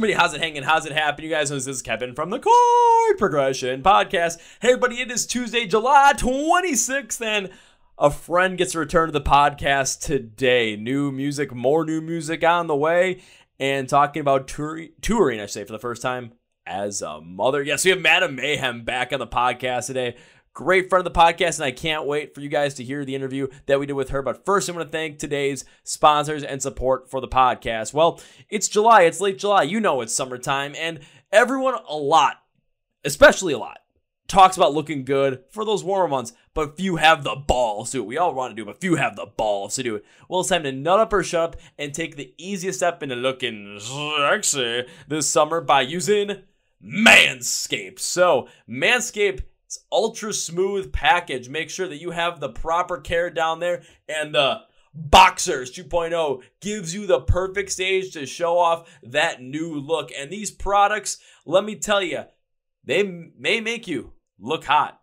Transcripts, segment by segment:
everybody? How's it hanging? How's it happen? You guys know this is Kevin from the Chord Progression Podcast. Hey, everybody, it is Tuesday, July 26th, and a friend gets to return to the podcast today. New music, more new music on the way, and talking about tour- touring, I say, for the first time as a mother. Yes, we have Madame Mayhem back on the podcast today. Great friend of the podcast, and I can't wait for you guys to hear the interview that we did with her. But first, I want to thank today's sponsors and support for the podcast. Well, it's July, it's late July. You know it's summertime, and everyone a lot, especially a lot, talks about looking good for those warmer months, but few have the balls to do it. We all want to do it, but few have the balls to do it. Well, it's time to nut up or shut up and take the easiest step into looking sexy this summer by using Manscaped. So, Manscaped it's ultra smooth package. Make sure that you have the proper care down there and the Boxers 2.0 gives you the perfect stage to show off that new look. And these products, let me tell you, they may make you look hot,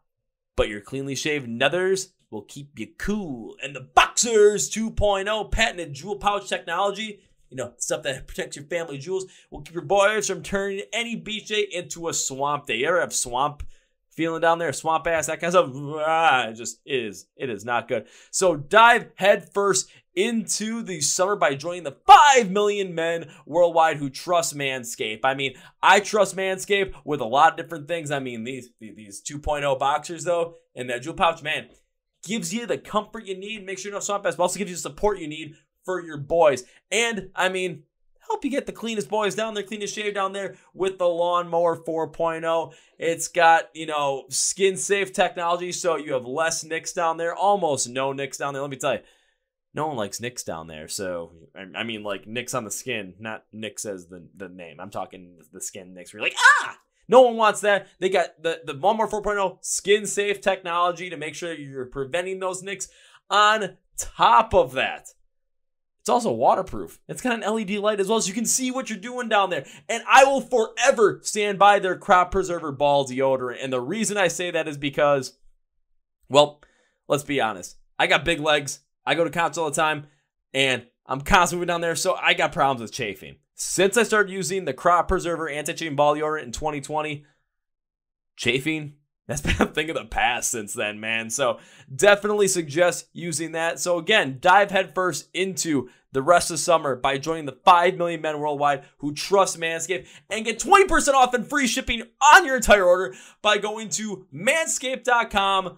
but your cleanly shaved nethers will keep you cool. And the Boxers 2.0 patented jewel pouch technology, you know, stuff that protects your family jewels, will keep your boys from turning any beach day into a swamp day. You ever have swamp? Feeling down there, swamp ass, that kind of stuff. Ah, it just is it is not good. So dive headfirst into the summer by joining the 5 million men worldwide who trust Manscaped. I mean, I trust Manscaped with a lot of different things. I mean, these these 2.0 boxers though, and that jewel pouch, man, gives you the comfort you need. Make sure you know swamp ass, but also gives you the support you need for your boys. And I mean, help you get the cleanest boys down there, cleanest shave down there with the Lawnmower 4.0. It's got, you know, skin safe technology, so you have less nicks down there, almost no nicks down there. Let me tell you, no one likes nicks down there. So, I mean, like nicks on the skin, not nicks as the, the name. I'm talking the skin nicks you're like, ah! No one wants that. They got the, the Lawnmower 4.0 skin safe technology to make sure you're preventing those nicks. On top of that, it's also waterproof. It's got an LED light as well, so you can see what you're doing down there. And I will forever stand by their crop preserver ball deodorant. And the reason I say that is because, well, let's be honest. I got big legs. I go to concerts all the time, and I'm constantly down there, so I got problems with chafing. Since I started using the crop preserver anti-chafing ball deodorant in 2020, chafing that's been a thing of the past since then, man. So definitely suggest using that. So again, dive headfirst into the rest of summer by joining the 5 million men worldwide who trust Manscaped and get 20% off and free shipping on your entire order by going to manscaped.com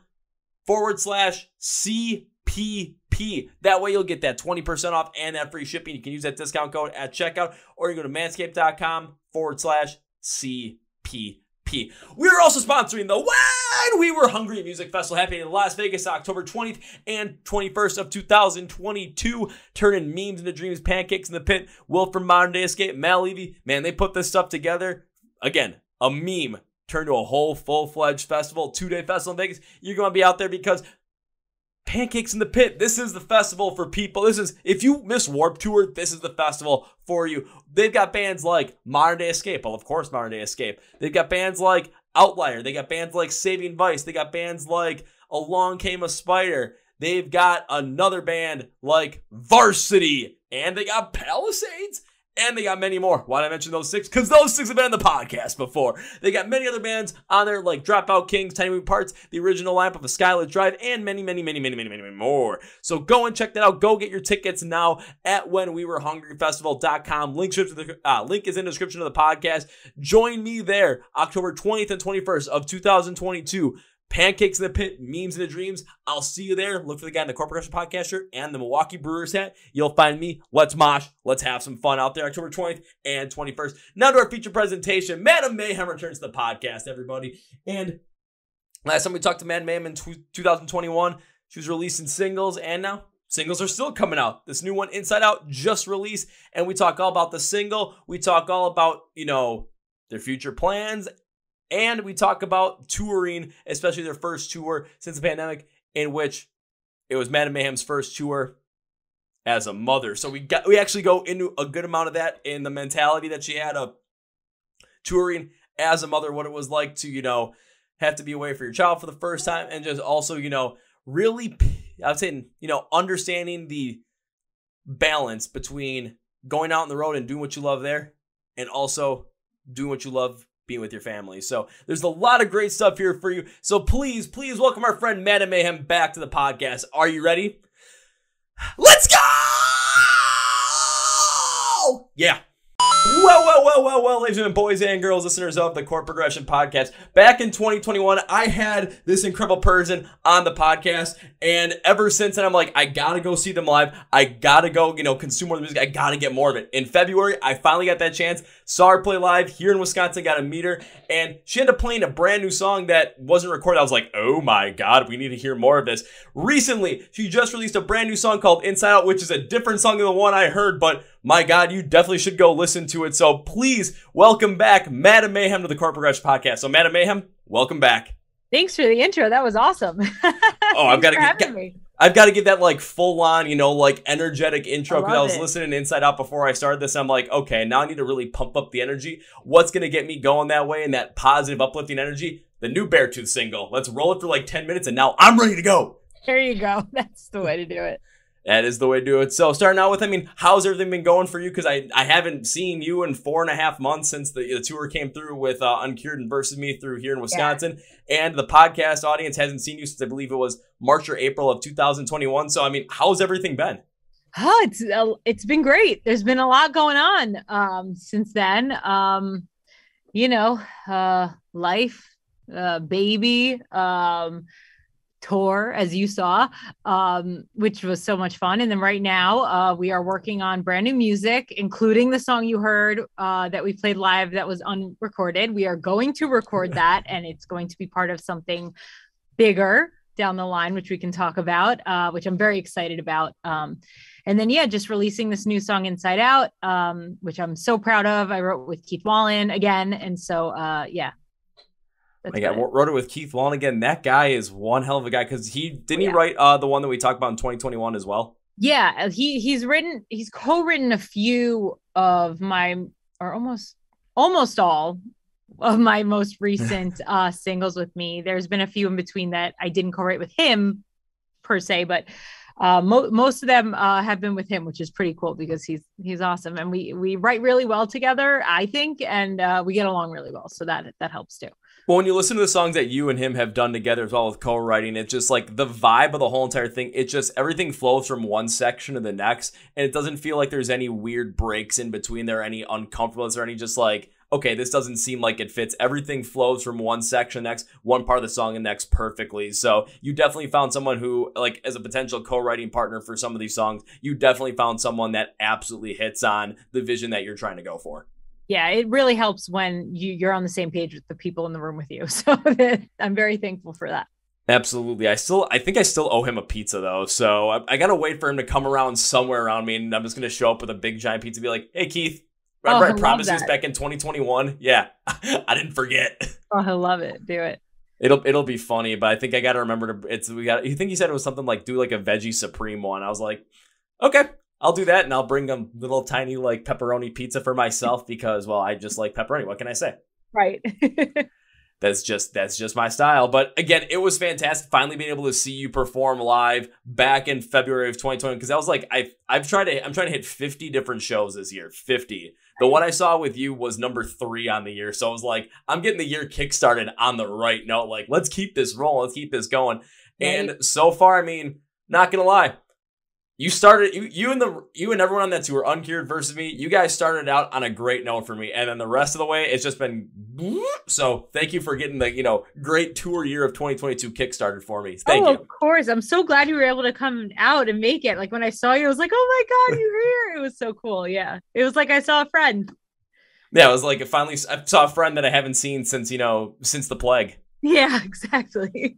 forward slash CPP. That way you'll get that 20% off and that free shipping. You can use that discount code at checkout or you go to manscaped.com forward slash CPP. We are also sponsoring the When We Were Hungry Music Festival happening in Las Vegas October 20th and 21st of 2022. Turning memes into dreams, pancakes in the pit. Will from Modern Day Escape, Mal Levy. Man, they put this stuff together. Again, a meme turned to a whole full-fledged festival, two-day festival in Vegas. You're going to be out there because Pancakes in the Pit. This is the festival for people. This is, if you miss Warp Tour, this is the festival for you. They've got bands like Modern Day Escape. Well, of course, Modern Day Escape. They've got bands like Outlier. They got bands like Saving Vice. They got bands like Along Came a Spider. They've got another band like Varsity. And they got Palisades. And they got many more. Why did I mention those six? Because those six have been in the podcast before. They got many other bands on there like Dropout Kings, Tiny Moving Parts, the original lineup of a Skylit Drive, and many, many, many, many, many, many, many more. So go and check that out. Go get your tickets now at whenwewerehungryfestival.com. Link, to the, uh, link is in the description of the podcast. Join me there October 20th and 21st of 2022 Pancakes in the Pit, Memes in the Dreams. I'll see you there. Look for the guy in the Corporate Podcast shirt and the Milwaukee Brewers hat. You'll find me. Let's mosh. Let's have some fun out there October 20th and 21st. Now to our feature presentation. Madame Mayhem returns to the podcast, everybody. And last time we talked to Madame Mayhem in 2021, she was releasing singles, and now singles are still coming out. This new one, Inside Out, just released. And we talk all about the single. We talk all about, you know, their future plans and we talk about touring, especially their first tour since the pandemic, in which it was Madame Mayhem's first tour as a mother. So we got we actually go into a good amount of that in the mentality that she had of touring as a mother, what it was like to, you know, have to be away for your child for the first time, and just also, you know, really I would say, you know, understanding the balance between going out on the road and doing what you love there and also doing what you love being with your family. So there's a lot of great stuff here for you. So please, please welcome our friend Madame Mayhem back to the podcast. Are you ready? Let's go! Yeah. Well, well, well, well, well, ladies and boys and girls, listeners of the Chord Progression Podcast. Back in 2021, I had this incredible person on the podcast, and ever since then, I'm like, I gotta go see them live. I gotta go, you know, consume more of the music. I gotta get more of it. In February, I finally got that chance. Saw her play live here in Wisconsin, got to meet her, and she ended up playing a brand new song that wasn't recorded. I was like, oh my god, we need to hear more of this. Recently, she just released a brand new song called Inside Out, which is a different song than the one I heard, but my God, you definitely should go listen to it. So please welcome back Madame Mayhem to the Chord Progression Podcast. So Madame Mayhem, welcome back. Thanks for the intro. That was awesome. oh, I've got to get. Me. I've got to give that like full on, you know, like energetic intro because I, I, was it. listening Inside Out before I started this. I'm like, okay, now I need to really pump up the energy. What's going to get me going that way and that positive, uplifting energy? The new Beartooth single. Let's roll it for like 10 minutes and now I'm ready to go. There you go. That's the way to do it that is the way to do it. So starting out with, I mean, how's everything been going for you? Because I, I haven't seen you in four and a half months since the, the tour came through with uh, Uncured and Versus Me through here in Wisconsin. Yeah. And the podcast audience hasn't seen you since I believe it was March or April of 2021. So, I mean, how's everything been? Oh, it's uh, it's been great. There's been a lot going on um, since then. Um, you know, uh, life, uh, baby, um, tour as you saw um, which was so much fun. And then right now uh, we are working on brand new music including the song you heard uh, that we played live that was unrecorded. We are going to record that and it's going to be part of something bigger down the line which we can talk about uh, which i'm very excited about. Um, and then yeah just releasing this new song inside out um, which i'm so proud of. I wrote with keith wallen again and so uh, yeah that's I got wrote it with Keith again. That guy is one hell of a guy because he didn't yeah. he write uh, the one that we talked about in 2021 as well. Yeah, uh, he he's written he's co-written a few of my or almost almost all of my most recent uh singles with me. There's been a few in between that I didn't co-write with him per se, but uh, mo- most of them uh, have been with him, which is pretty cool because he's he's awesome, and we we write really well together, I think, and uh, we get along really well, so that that helps too. Well, when you listen to the songs that you and him have done together as well with co-writing, it's just like the vibe of the whole entire thing. It just everything flows from one section to the next, and it doesn't feel like there's any weird breaks in between there, any uncomfortableness or any just like okay, this doesn't seem like it fits. Everything flows from one section next, one part of the song and next perfectly. So you definitely found someone who, like, as a potential co-writing partner for some of these songs, you definitely found someone that absolutely hits on the vision that you're trying to go for yeah, it really helps when you, you're on the same page with the people in the room with you. So I'm very thankful for that. Absolutely. I still, I think I still owe him a pizza though. So I, I gotta wait for him to come around somewhere around me, and I'm just gonna show up with a big giant pizza, and be like, "Hey, Keith, remember oh, I, I promised this back in 2021? Yeah, I didn't forget." Oh, I love it. Do it. It'll it'll be funny, but I think I gotta remember to. It's we got. You think he said it was something like do like a veggie supreme one? I was like, okay, I'll do that and I'll bring a little tiny like pepperoni pizza for myself because well I just like pepperoni. What can I say? Right. that's just that's just my style. But again, it was fantastic finally being able to see you perform live back in February of 2020 because I was like I've I've tried to I'm trying to hit 50 different shows this year. 50. The one I saw with you was number three on the year. So I was like, I'm getting the year kickstarted on the right note. Like, let's keep this rolling. Let's keep this going. Right. And so far, I mean, not gonna lie, you started you you and the you and everyone on that tour uncured versus me you guys started out on a great note for me and then the rest of the way it's just been so thank you for getting the you know great tour year of 2022 kickstarted for me. Thank oh, you. of course. I'm so glad you were able to come out and make it. Like when i saw you i was like oh my god you're here. It was so cool. Yeah. It was like i saw a friend. Yeah it was like I finally i saw a friend that i haven't seen since you know since the plague. Yeah exactly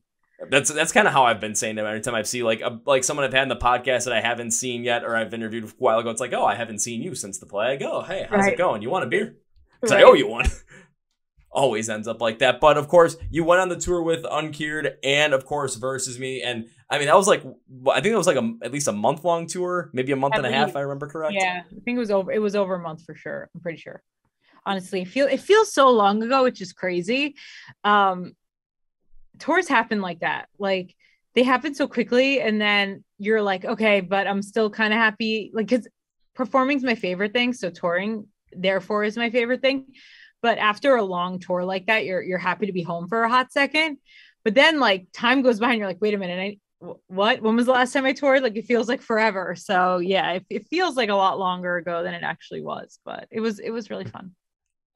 that's that's kind of how I've been saying it every time I see like a, like someone I've had in the podcast that I haven't seen yet or I've interviewed a while ago. It's like, oh, I haven't seen you since the plague. Oh, hey, how's right. it going? You want a beer? Because right. I owe you one. Always ends up like that. But of course, you went on the tour with Uncured and of course Versus Me. And I mean, that was like I think it was like a, at least a month long tour, maybe a month and a half. I remember correct. Yeah, I think it was over. It was over a month for sure. I'm pretty sure. Honestly, feel it feels so long ago, which is crazy. Um, tours happen like that. Like they happen so quickly, and then you're like, okay, but I'm still kind of happy. Like, because performing's my favorite thing. So touring therefore is my favorite thing. But after a long tour like that, you're you're happy to be home for a hot second. But then like time goes by and you're like, wait a minute, I what when was the last time i toured like it feels like forever so yeah it, it, feels like a lot longer ago than it actually was but it was it was really fun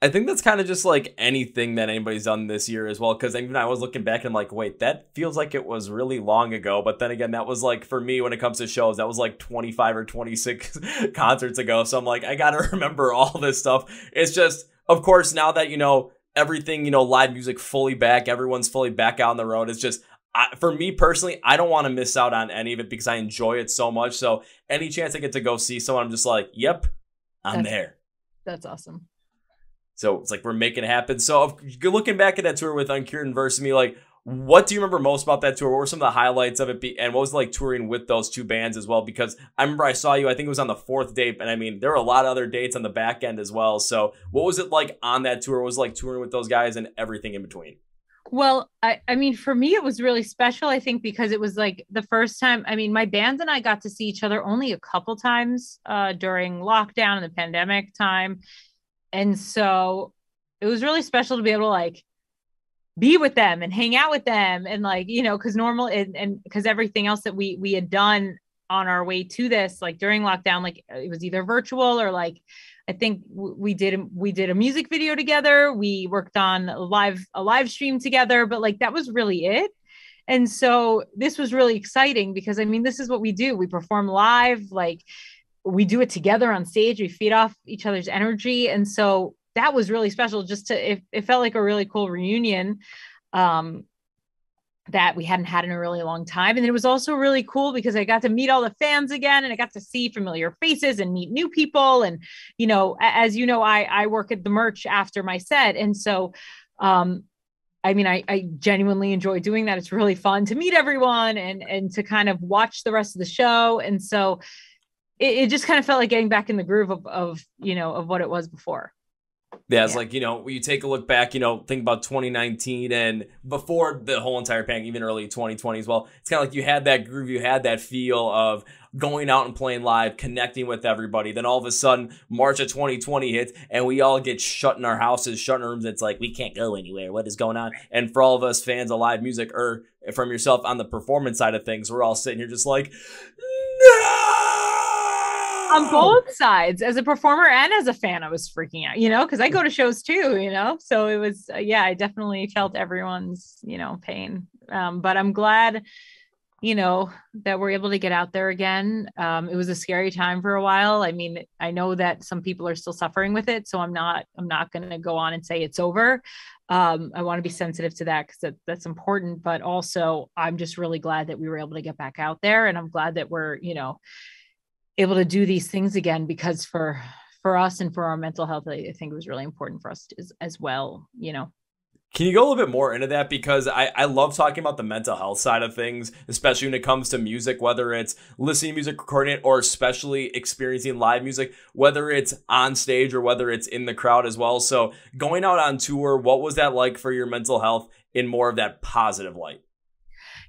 i think that's kind of just like anything that anybody's done this year as well because even i was looking back and I'm like wait that feels like it was really long ago but then again that was like for me when it comes to shows that was like 25 or 26 concerts ago so i'm like i gotta remember all this stuff it's just of course now that you know everything you know live music fully back everyone's fully back out on the road it's just I, for me personally, I don't want to miss out on any of it because I enjoy it so much. So any chance I get to go see someone, I'm just like, yep, I'm that's, there. That's awesome. So it's like we're making it happen. So looking back at that tour with Uncured and Versus Me, like what do you remember most about that tour? What were some of the highlights of it? Be- and what was it like touring with those two bands as well? Because I remember I saw you, I think it was on the fourth date, and I mean, there were a lot of other dates on the back end as well. So what was it like on that tour? What was like touring with those guys and everything in between? Well, I, I mean, for me, it was really special, I think, because it was like the first time. I mean, my band and I got to see each other only a couple times uh, during lockdown and the pandemic time. And so it was really special to be able to like be with them and hang out with them and like, you know, because normal and because everything else that we we had done on our way to this, like during lockdown, like it was either virtual or like I think we did we did a music video together. We worked on a live a live stream together, but like that was really it. And so this was really exciting because I mean this is what we do. We perform live, like we do it together on stage. We feed off each other's energy, and so that was really special. Just to it, it felt like a really cool reunion. Um, that we hadn't had in a really long time. And it was also really cool because I got to meet all the fans again and I got to see familiar faces and meet new people. And, you know, as you know, I, I work at the merch after my set. And so, um, I mean, I, I genuinely enjoy doing that. It's really fun to meet everyone and, and to kind of watch the rest of the show. And so it, it just kind of felt like getting back in the groove of, of, you know, of what it was before. Yeah, it's yeah. like, you know, when you take a look back, you know, think about 2019 and before the whole entire pandemic, even early 2020 as well. It's kind of like you had that groove, you had that feel of going out and playing live, connecting with everybody. Then all of a sudden, March of 2020 hits and we all get shut in our houses, shut in our rooms. It's like, we can't go anywhere. What is going on? And for all of us fans of live music or from yourself on the performance side of things, we're all sitting here just like, no! On both sides as a performer and as a fan i was freaking out you know because i go to shows too you know? So it was uh, yeah i definitely felt everyone's you know pain. Um, but i'm glad you know that we're able to get out there again. Um, it was a scary time for a while. I mean i know that some people are still suffering with it so i'm not i'm not going to go on and say it's over. Um, i want to be sensitive to that because that, that's important but also i'm just really glad that we were able to get back out there and i'm glad that we're you know able to do these things again because for for us and for our mental health i think it was really important for us as, as well you know can you go a little bit more into that? Because I, I love talking about the mental health side of things, especially when it comes to music, whether it's listening to music, recording it, or especially experiencing live music, whether it's on stage or whether it's in the crowd as well. So, going out on tour, what was that like for your mental health in more of that positive light?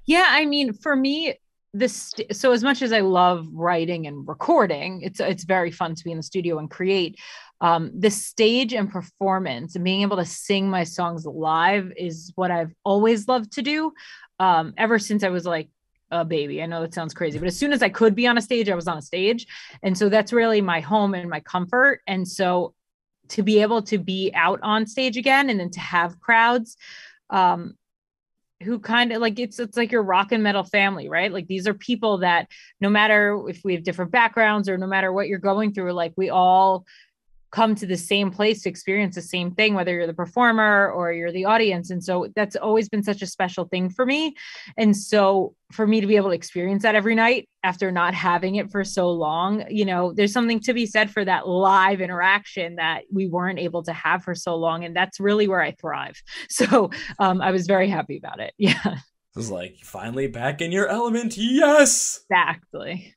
Yeah, I mean, for me, this so as much as I love writing and recording, it's it's very fun to be in the studio and create. Um, the stage and performance and being able to sing my songs live is what I've always loved to do. Um, ever since I was like a baby. I know that sounds crazy, but as soon as I could be on a stage, I was on a stage. And so that's really my home and my comfort. And so to be able to be out on stage again and then to have crowds um, who kind of like it's it's like your rock and metal family, right? Like these are people that no matter if we have different backgrounds or no matter what you're going through, like we all come to the same place to experience the same thing whether you're the performer or you're the audience. And so that's always been such a special thing for me. And so for me to be able to experience that every night after not having it for so long you know there's something to be said for that live interaction that we weren't able to have for so long. And that's really where i thrive. So um, i was very happy about it. Yeah. It was like finally back in your element. Yes! Exactly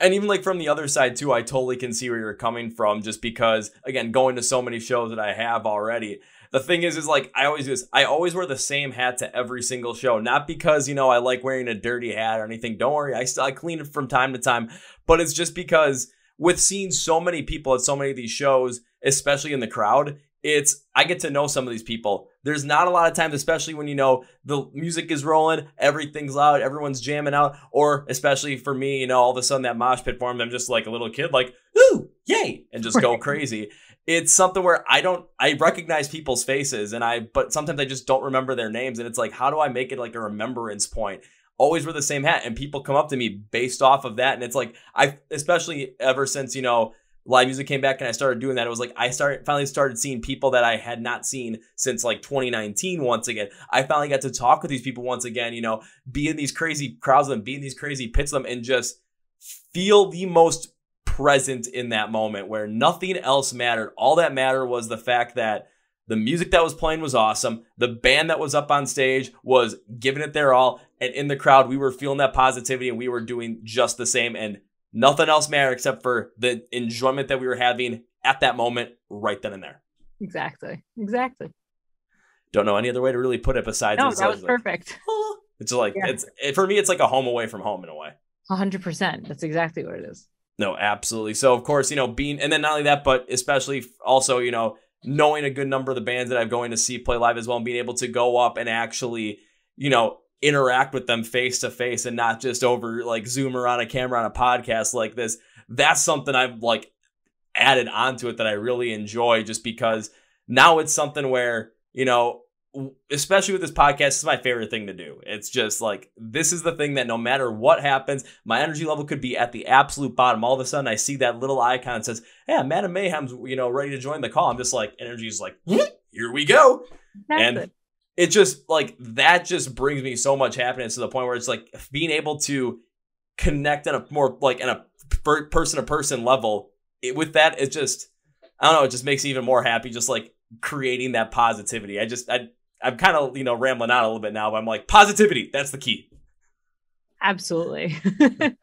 and even like from the other side too, I totally can see where you're coming from. Just because, again, going to so many shows that I have already. The thing is, is like I always do this. I always wear the same hat to every single show. Not because you know I like wearing a dirty hat or anything. Don't worry, I still I clean it from time to time. But it's just because with seeing so many people at so many of these shows, especially in the crowd, it's I get to know some of these people. There's not a lot of times, especially when you know the music is rolling, everything's loud, everyone's jamming out, or especially for me, you know, all of a sudden that mosh pit forms, I'm just like a little kid, like, ooh, yay, and just go crazy. It's something where I don't I recognize people's faces and I but sometimes I just don't remember their names. And it's like, how do I make it like a remembrance point? Always wear the same hat, and people come up to me based off of that. And it's like I especially ever since, you know, live music came back and I started doing that, it was like I started finally started seeing people that I had not seen since like 2019 once again. I finally got to talk with these people once again, you know, be in these crazy crowds of them, be in these crazy pits of them, and just feel the most present in that moment where nothing else mattered. All that mattered was the fact that the music that was playing was awesome. The band that was up on stage was giving it their all. And in the crowd, we were feeling that positivity and we were doing just the same. And Nothing else mattered except for the enjoyment that we were having at that moment, right then and there. Exactly. Exactly. Don't know any other way to really put it besides. No, that was like, perfect. It's like yeah. it's it, for me. It's like a home away from home in a way. hundred percent. That's exactly what it is. No, absolutely. So of course, you know, being and then not only that, but especially also, you know, knowing a good number of the bands that I'm going to see play live as well, and being able to go up and actually, you know, interact with them face to face and not just over like Zoom or on a camera on a podcast like this. That's something I've like added onto it that I really enjoy just because now it's something where, you know, especially with this podcast, is my favorite thing to do. It's just like this is the thing that no matter what happens, my energy level could be at the absolute bottom. All of a sudden, I see that little icon says, "Yeah, Madame Mayhem's you know ready to join the call." I'm just like, energy is like, here we go, That's and it it just like that just brings me so much happiness to the point where it's like being able to connect on a more like in a person to person level it, with that it just i don't know it just makes me even more happy just like creating that positivity. I just i i'm kind of you know rambling out a little bit now but i'm like positivity that's the key. Absolutely.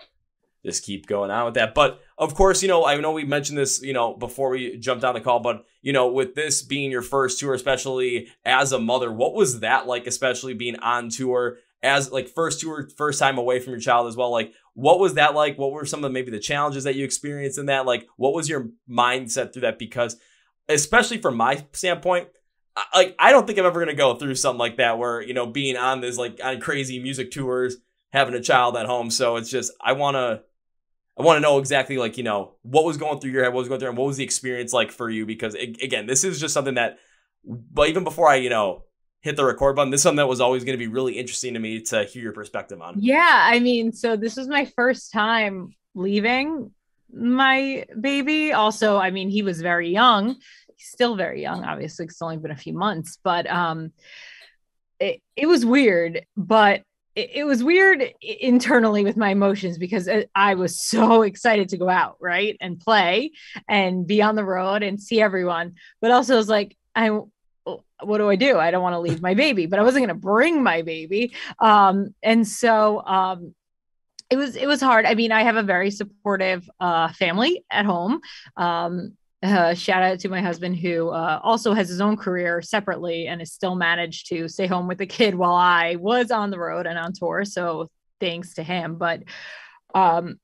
Just keep going on with that. But of course, you know, I know we mentioned this, you know, before we jumped on the call, but you know, with this being your first tour, especially as a mother, what was that like, especially being on tour as like first tour, first time away from your child as well? Like, what was that like? What were some of maybe the challenges that you experienced in that? Like, what was your mindset through that? Because especially from my standpoint, like I don't think I'm ever gonna go through something like that where you know being on this like on crazy music tours, having a child at home. So it's just I want to I want to know exactly like, you know, what was going through your head, what was going through, and what was the experience like for you? Because again, this is just something that, but even before I, you know, hit the record button, this is something that was always going to be really interesting to me to hear your perspective on. Yeah. I mean, so this was my first time leaving my baby. Also, I mean, he was very young. He's still very young, obviously, it's only been a few months, but, um, it, it was weird, but it, was weird internally with my emotions because I was so excited to go out, right, and play and be on the road and see everyone. But also, I was like, I what do I do? I don't want to leave my baby, but I wasn't going to bring my baby. Um, and so um, it was it was hard. I mean, I have a very supportive uh, family at home. Um, uh, shout out to my husband who uh, also has his own career separately and has still managed to stay home with the kid while I was on the road and on tour. So thanks to him. But um,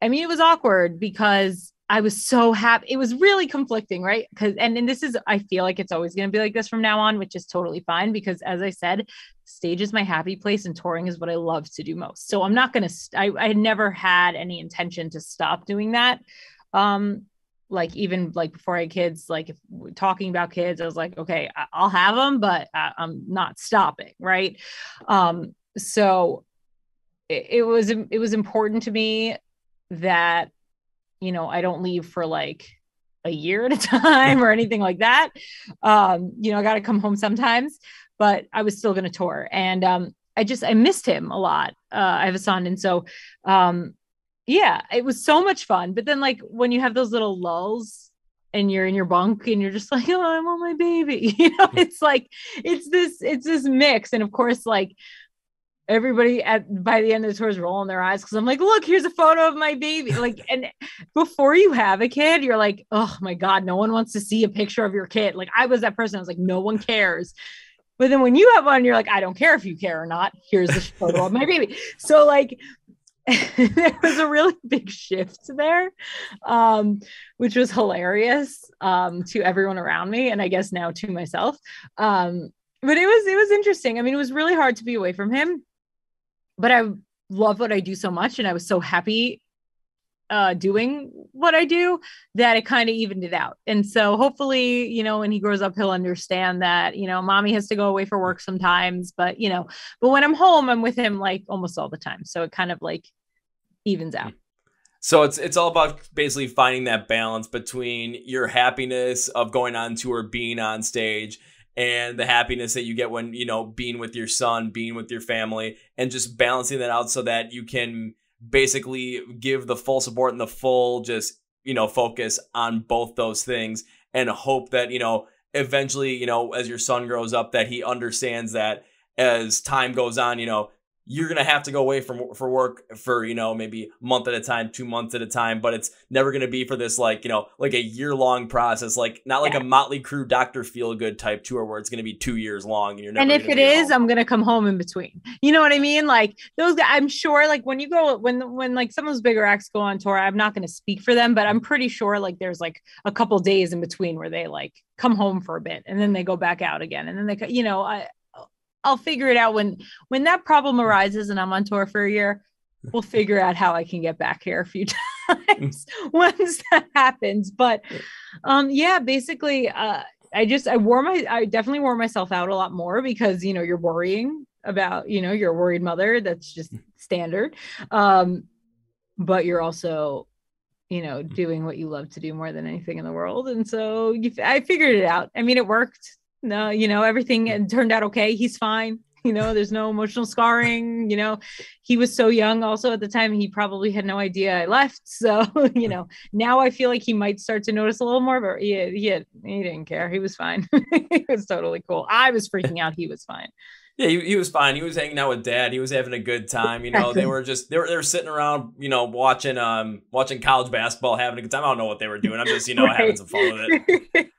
I mean, it was awkward because I was so happy. It was really conflicting, right? Because and, and this is I feel like it's always going to be like this from now on, which is totally fine because as I said, stage is my happy place and touring is what I love to do most. So I'm not going to st- I I never had any intention to stop doing that. Um like even like before I had kids, like if we're talking about kids, I was like, okay, I'll have them, but I, am not stopping, right? Um, so it, it was it was important to me that you know I don't leave for like a year at a time or anything like that. Um, you know, I got to come home sometimes, but I was still going to tour, and um, I just I missed him a lot. Uh, I have a son, and so um, yeah, it was so much fun. But then, like, when you have those little lulls and you're in your bunk and you're just like, oh, I want my baby, you know, hmm. it's like, it's this, it's this mix. And of course, like, everybody at by the end of the tour is rolling their eyes because I'm like, look, here's a photo of my baby. Like, and before you have a kid, you're like, oh my God, no one wants to see a picture of your kid. Like, I was that person, I was like, no one cares. But then when you have one, you're like, I don't care if you care or not. Here's the photo of my baby. So, like, there was a really big shift there, um, which was hilarious um, to everyone around me, and I guess now to myself. Um, but it was it was interesting. I mean, it was really hard to be away from him, but I love what I do so much, and I was so happy uh, doing what I do that it kind of evened it out. And so hopefully, you know, when he grows up, he'll understand that, you know, mommy has to go away for work sometimes, but, you know, but when I'm home, I'm with him like almost all the time. So it kind of like evens out. So it's it's all about basically finding that balance between your happiness of going on tour, being on stage, and the happiness that you get when you know being with your son, being with your family, and just balancing that out so that you can basically give the full support and the full just you know focus on both those things and hope that you know eventually you know as your son grows up that he understands that as time goes on you know you're gonna have to go away from for work for you know maybe a month at a time, two months at a time, but it's never gonna be for this like you know like a year long process, like not like yeah. a Motley Crue Doctor Feel Good type tour where it's gonna be two years long and you're never. And if it is, home. I'm gonna come home in between. You know what I mean? Like those, guys, I'm sure. Like when you go when when like some of those bigger acts go on tour, I'm not gonna speak for them, but I'm pretty sure like there's like a couple days in between where they like come home for a bit and then they go back out again and then they you know I I'll figure it out when when that problem arises and I'm on tour for a year. We'll figure out how I can get back here a few times once that happens. But um yeah, basically uh I just I wore my I definitely wore myself out a lot more because you know you're worrying about you know you're a worried mother. That's just standard. Um but you're also you know doing what you love to do more than anything in the world. And so you, I figured it out. I mean it worked no, you know, everything turned out okay. He's fine. You know, there's no emotional scarring. You know, he was so young also at the time, he probably had no idea I left. So, you know, now I feel like he might start to notice a little more, but he, he, he didn't care. He was fine. he was totally cool. I was freaking out. He was fine. Yeah, he, he was fine. He was hanging out with dad. He was having a good time. You know, they were just they were they were sitting around, you know, watching um watching college basketball, having a good time. I don't know what they were doing. I'm just you know right. having some fun with it.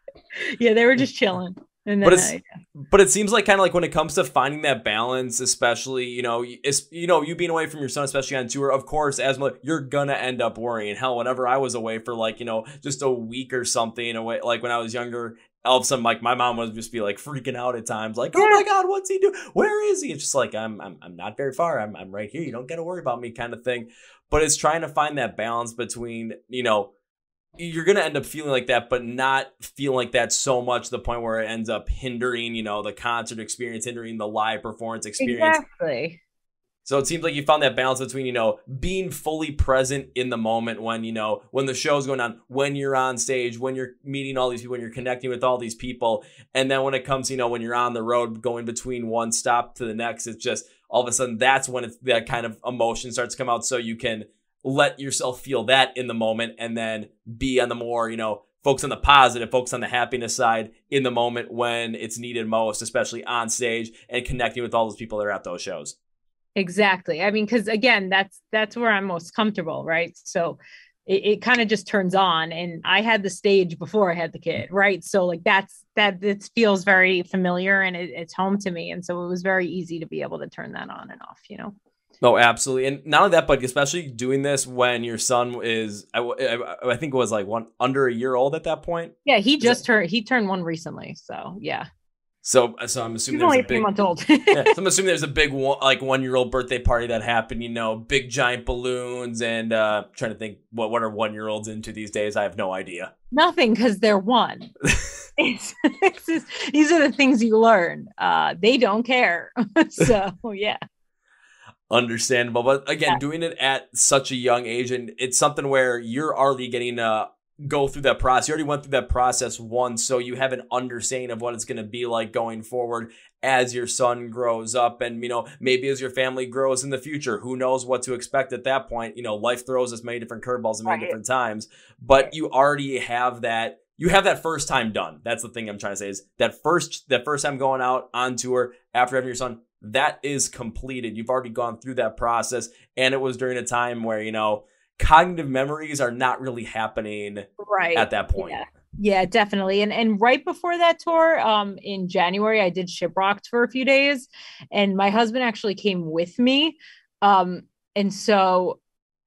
yeah, they were just chilling. And but it's I, but it seems like kind of like when it comes to finding that balance, especially you know, it's you know, you being away from your son, especially on tour. Of course, as you're gonna end up worrying. Hell, whenever I was away for like you know just a week or something away, like when I was younger, all of a sudden like my mom would just be like freaking out at times, like oh my god, what's he doing? Where is he? It's just like I'm I'm I'm not very far. I'm I'm right here. You don't got to worry about me, kind of thing. But it's trying to find that balance between you know you're going to end up feeling like that, but not feeling like that so much the point where it ends up hindering, you know, the concert experience, hindering the live performance experience. Exactly. So it seems like you found that balance between, you know, being fully present in the moment when, you know, when the show's going on, when you're on stage, when you're meeting all these people, when you're connecting with all these people. And then when it comes, you know, when you're on the road going between one stop to the next, it's just all of a sudden that's when it's that kind of emotion starts to come out so you can let yourself feel that in the moment and then be on the more, you know, focus on the positive, focus on the happiness side in the moment when it's needed most, especially on stage and connecting with all those people that are at those shows. Exactly. I mean, because again, that's that's where I'm most comfortable, right? So it, it kind of just turns on. And I had the stage before I had the kid, right? So like that's that it feels very familiar and it, it's home to me. And so it was very easy to be able to turn that on and off, you know. No, absolutely, and not only that, but especially doing this when your son is, I, I, I think it was like one under a year old at that point. Yeah, he just turned. He turned one recently, so yeah. So, so I'm assuming He's only a big, month old. yeah, so I'm assuming there's a big one, like one year old birthday party that happened. You know, big giant balloons, and uh trying to think what what are one year olds into these days. I have no idea. Nothing, because they're one. it's, it's just, these are the things you learn. Uh, they don't care. so yeah understandable. But again, yeah. doing it at such a young age, and it's something where you're already getting to go through that process. You already went through that process once, so you have an understanding of what it's going to be like going forward as your son grows up and you know maybe as your family grows in the future who knows what to expect at that point you know life throws us many different curveballs at many right. different times but you already have that you have that first time done that's the thing i'm trying to say is that first that first time going out on tour after having your son that is completed. You've already gone through that process. And it was during a time where, you know, cognitive memories are not really happening right at that point. Yeah. Yeah, definitely. And and right before that tour, um, in January, I did ShipRocked for a few days, and my husband actually came with me. Um, and so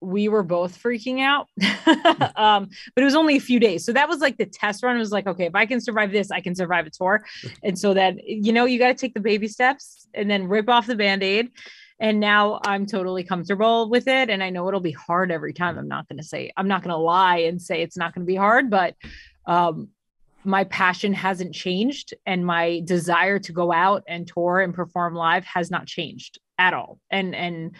we were both freaking out. um, but it was only a few days. So that was like the test run. It was like, okay, if I can survive this, I can survive a tour. And so that, you know, you got to take the baby steps and then rip off the band aid. And now I'm totally comfortable with it. And I know it'll be hard every time. I'm not going to say, I'm not going to lie and say it's not going to be hard, but um, my passion hasn't changed. And my desire to go out and tour and perform live has not changed at all. And, and,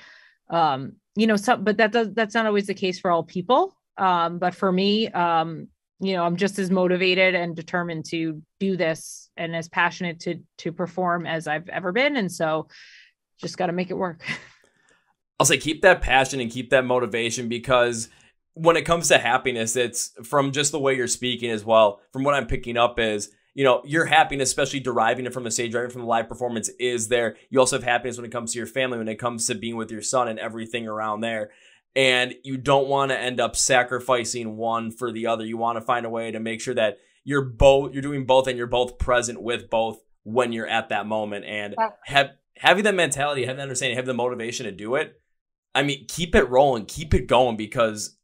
um, you know, some, but that does, that's not always the case for all people. Um, but for me, um, you know, I'm just as motivated and determined to do this and as passionate to, to perform as I've ever been. And so just got to make it work. I'll say keep that passion and keep that motivation because when it comes to happiness, it's from just the way you're speaking as well. From what I'm picking up is you know, your happiness, especially deriving it from the stage, deriving from the live performance, is there. You also have happiness when it comes to your family, when it comes to being with your son and everything around there. And you don't want to end up sacrificing one for the other. You want to find a way to make sure that you're both you're doing both and you're both present with both when you're at that moment. And have having that mentality, having that understanding, having the motivation to do it. I mean, keep it rolling, keep it going because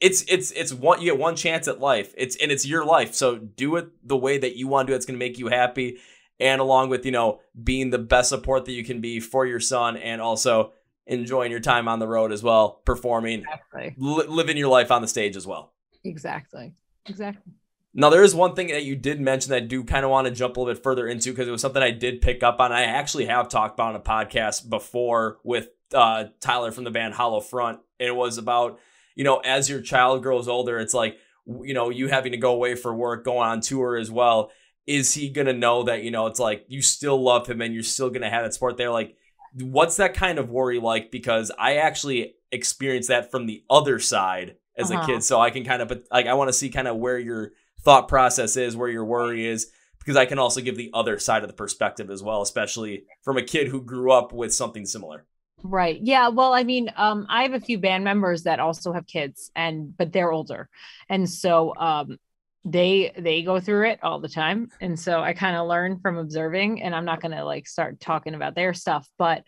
it's it's it's one you get one chance at life. It's and it's your life. So do it the way that you want to do. It's going to make you happy, and along with you know being the best support that you can be for your son, and also enjoying your time on the road as well, performing, exactly. li- living your life on the stage as well. Exactly. Exactly. Now there is one thing that you did mention that I do kind of want to jump a little bit further into because it was something I did pick up on. I actually have talked about on a podcast before with uh, Tyler from the band Hollow Front. And it was about you know, as your child grows older, it's like, you know, you having to go away for work, going on tour as well. Is he going to know that, you know, it's like you still love him and you're still going to have that support there? Like, what's that kind of worry like? Because I actually experienced that from the other side as uh-huh. a kid. So I can kind of, put like, I want to see kind of where your thought process is, where your worry is, because I can also give the other side of the perspective as well, especially from a kid who grew up with something similar. Right. Yeah. Well, I mean, um, I have a few band members that also have kids and but they're older. And so um they they go through it all the time. And so I kind of learn from observing and I'm not gonna like start talking about their stuff, but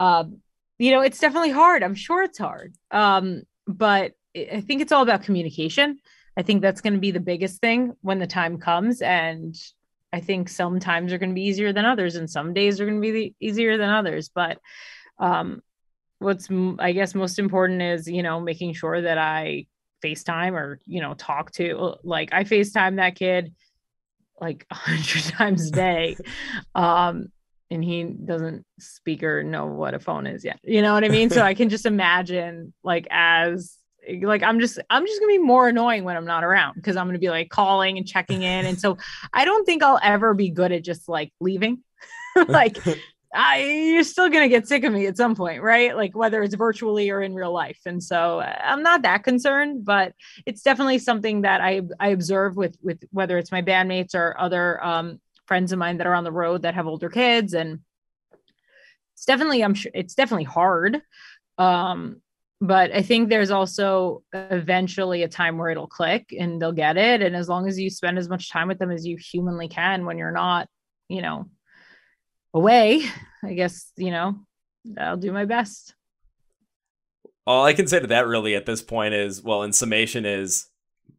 um, you know, it's definitely hard. I'm sure it's hard. Um, but I think it's all about communication. I think that's going to be the biggest thing when the time comes. And I think some times are going to be easier than others, and some days are going to be easier than others. But um, what's I guess most important is you know making sure that I FaceTime or you know talk to like I FaceTime that kid like a hundred times a day. Um, and he doesn't speak or know what a phone is yet. You know what I mean? so I can just imagine like as like I'm just I'm just gonna be more annoying when I'm not around because I'm gonna be like calling and checking in. And so I don't think I'll ever be good at just like leaving. like I, you're still going to get sick of me at some point, right? Like whether it's virtually or in real life. And so uh, I'm not that concerned, but it's definitely something that I, I observe with, with whether it's my bandmates or other um, friends of mine that are on the road that have older kids. And it's definitely, I'm sure it's definitely hard. Um, but I think there's also eventually a time where it'll click and they'll get it. And as long as you spend as much time with them as you humanly can when you're not, you know, away, I guess, you know, I'll do my best. All I can say to that really at this point is, well, in summation is,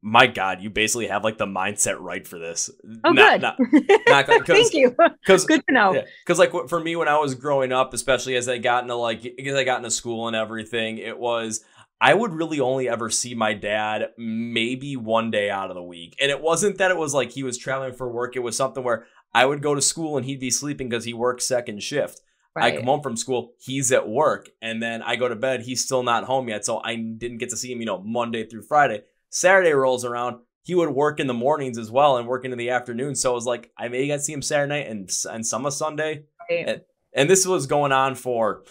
my God, you basically have like the mindset right for this. Oh, not, good. Not, not, Thank you. Because good to know. Because yeah, like for me, when I was growing up, especially as I got into like as I got into school and everything, it was I would really only ever see my dad maybe one day out of the week. And it wasn't that it was like he was traveling for work. It was something where I would go to school and he'd be sleeping because he works second shift. Right. I come home from school, he's at work, and then I go to bed, he's still not home yet. So I didn't get to see him, you know, Monday through Friday. Saturday rolls around, he would work in the mornings as well and work into the afternoon. So it was like I may get to see him Saturday night and and some of Sunday. Right. And, and this was going on for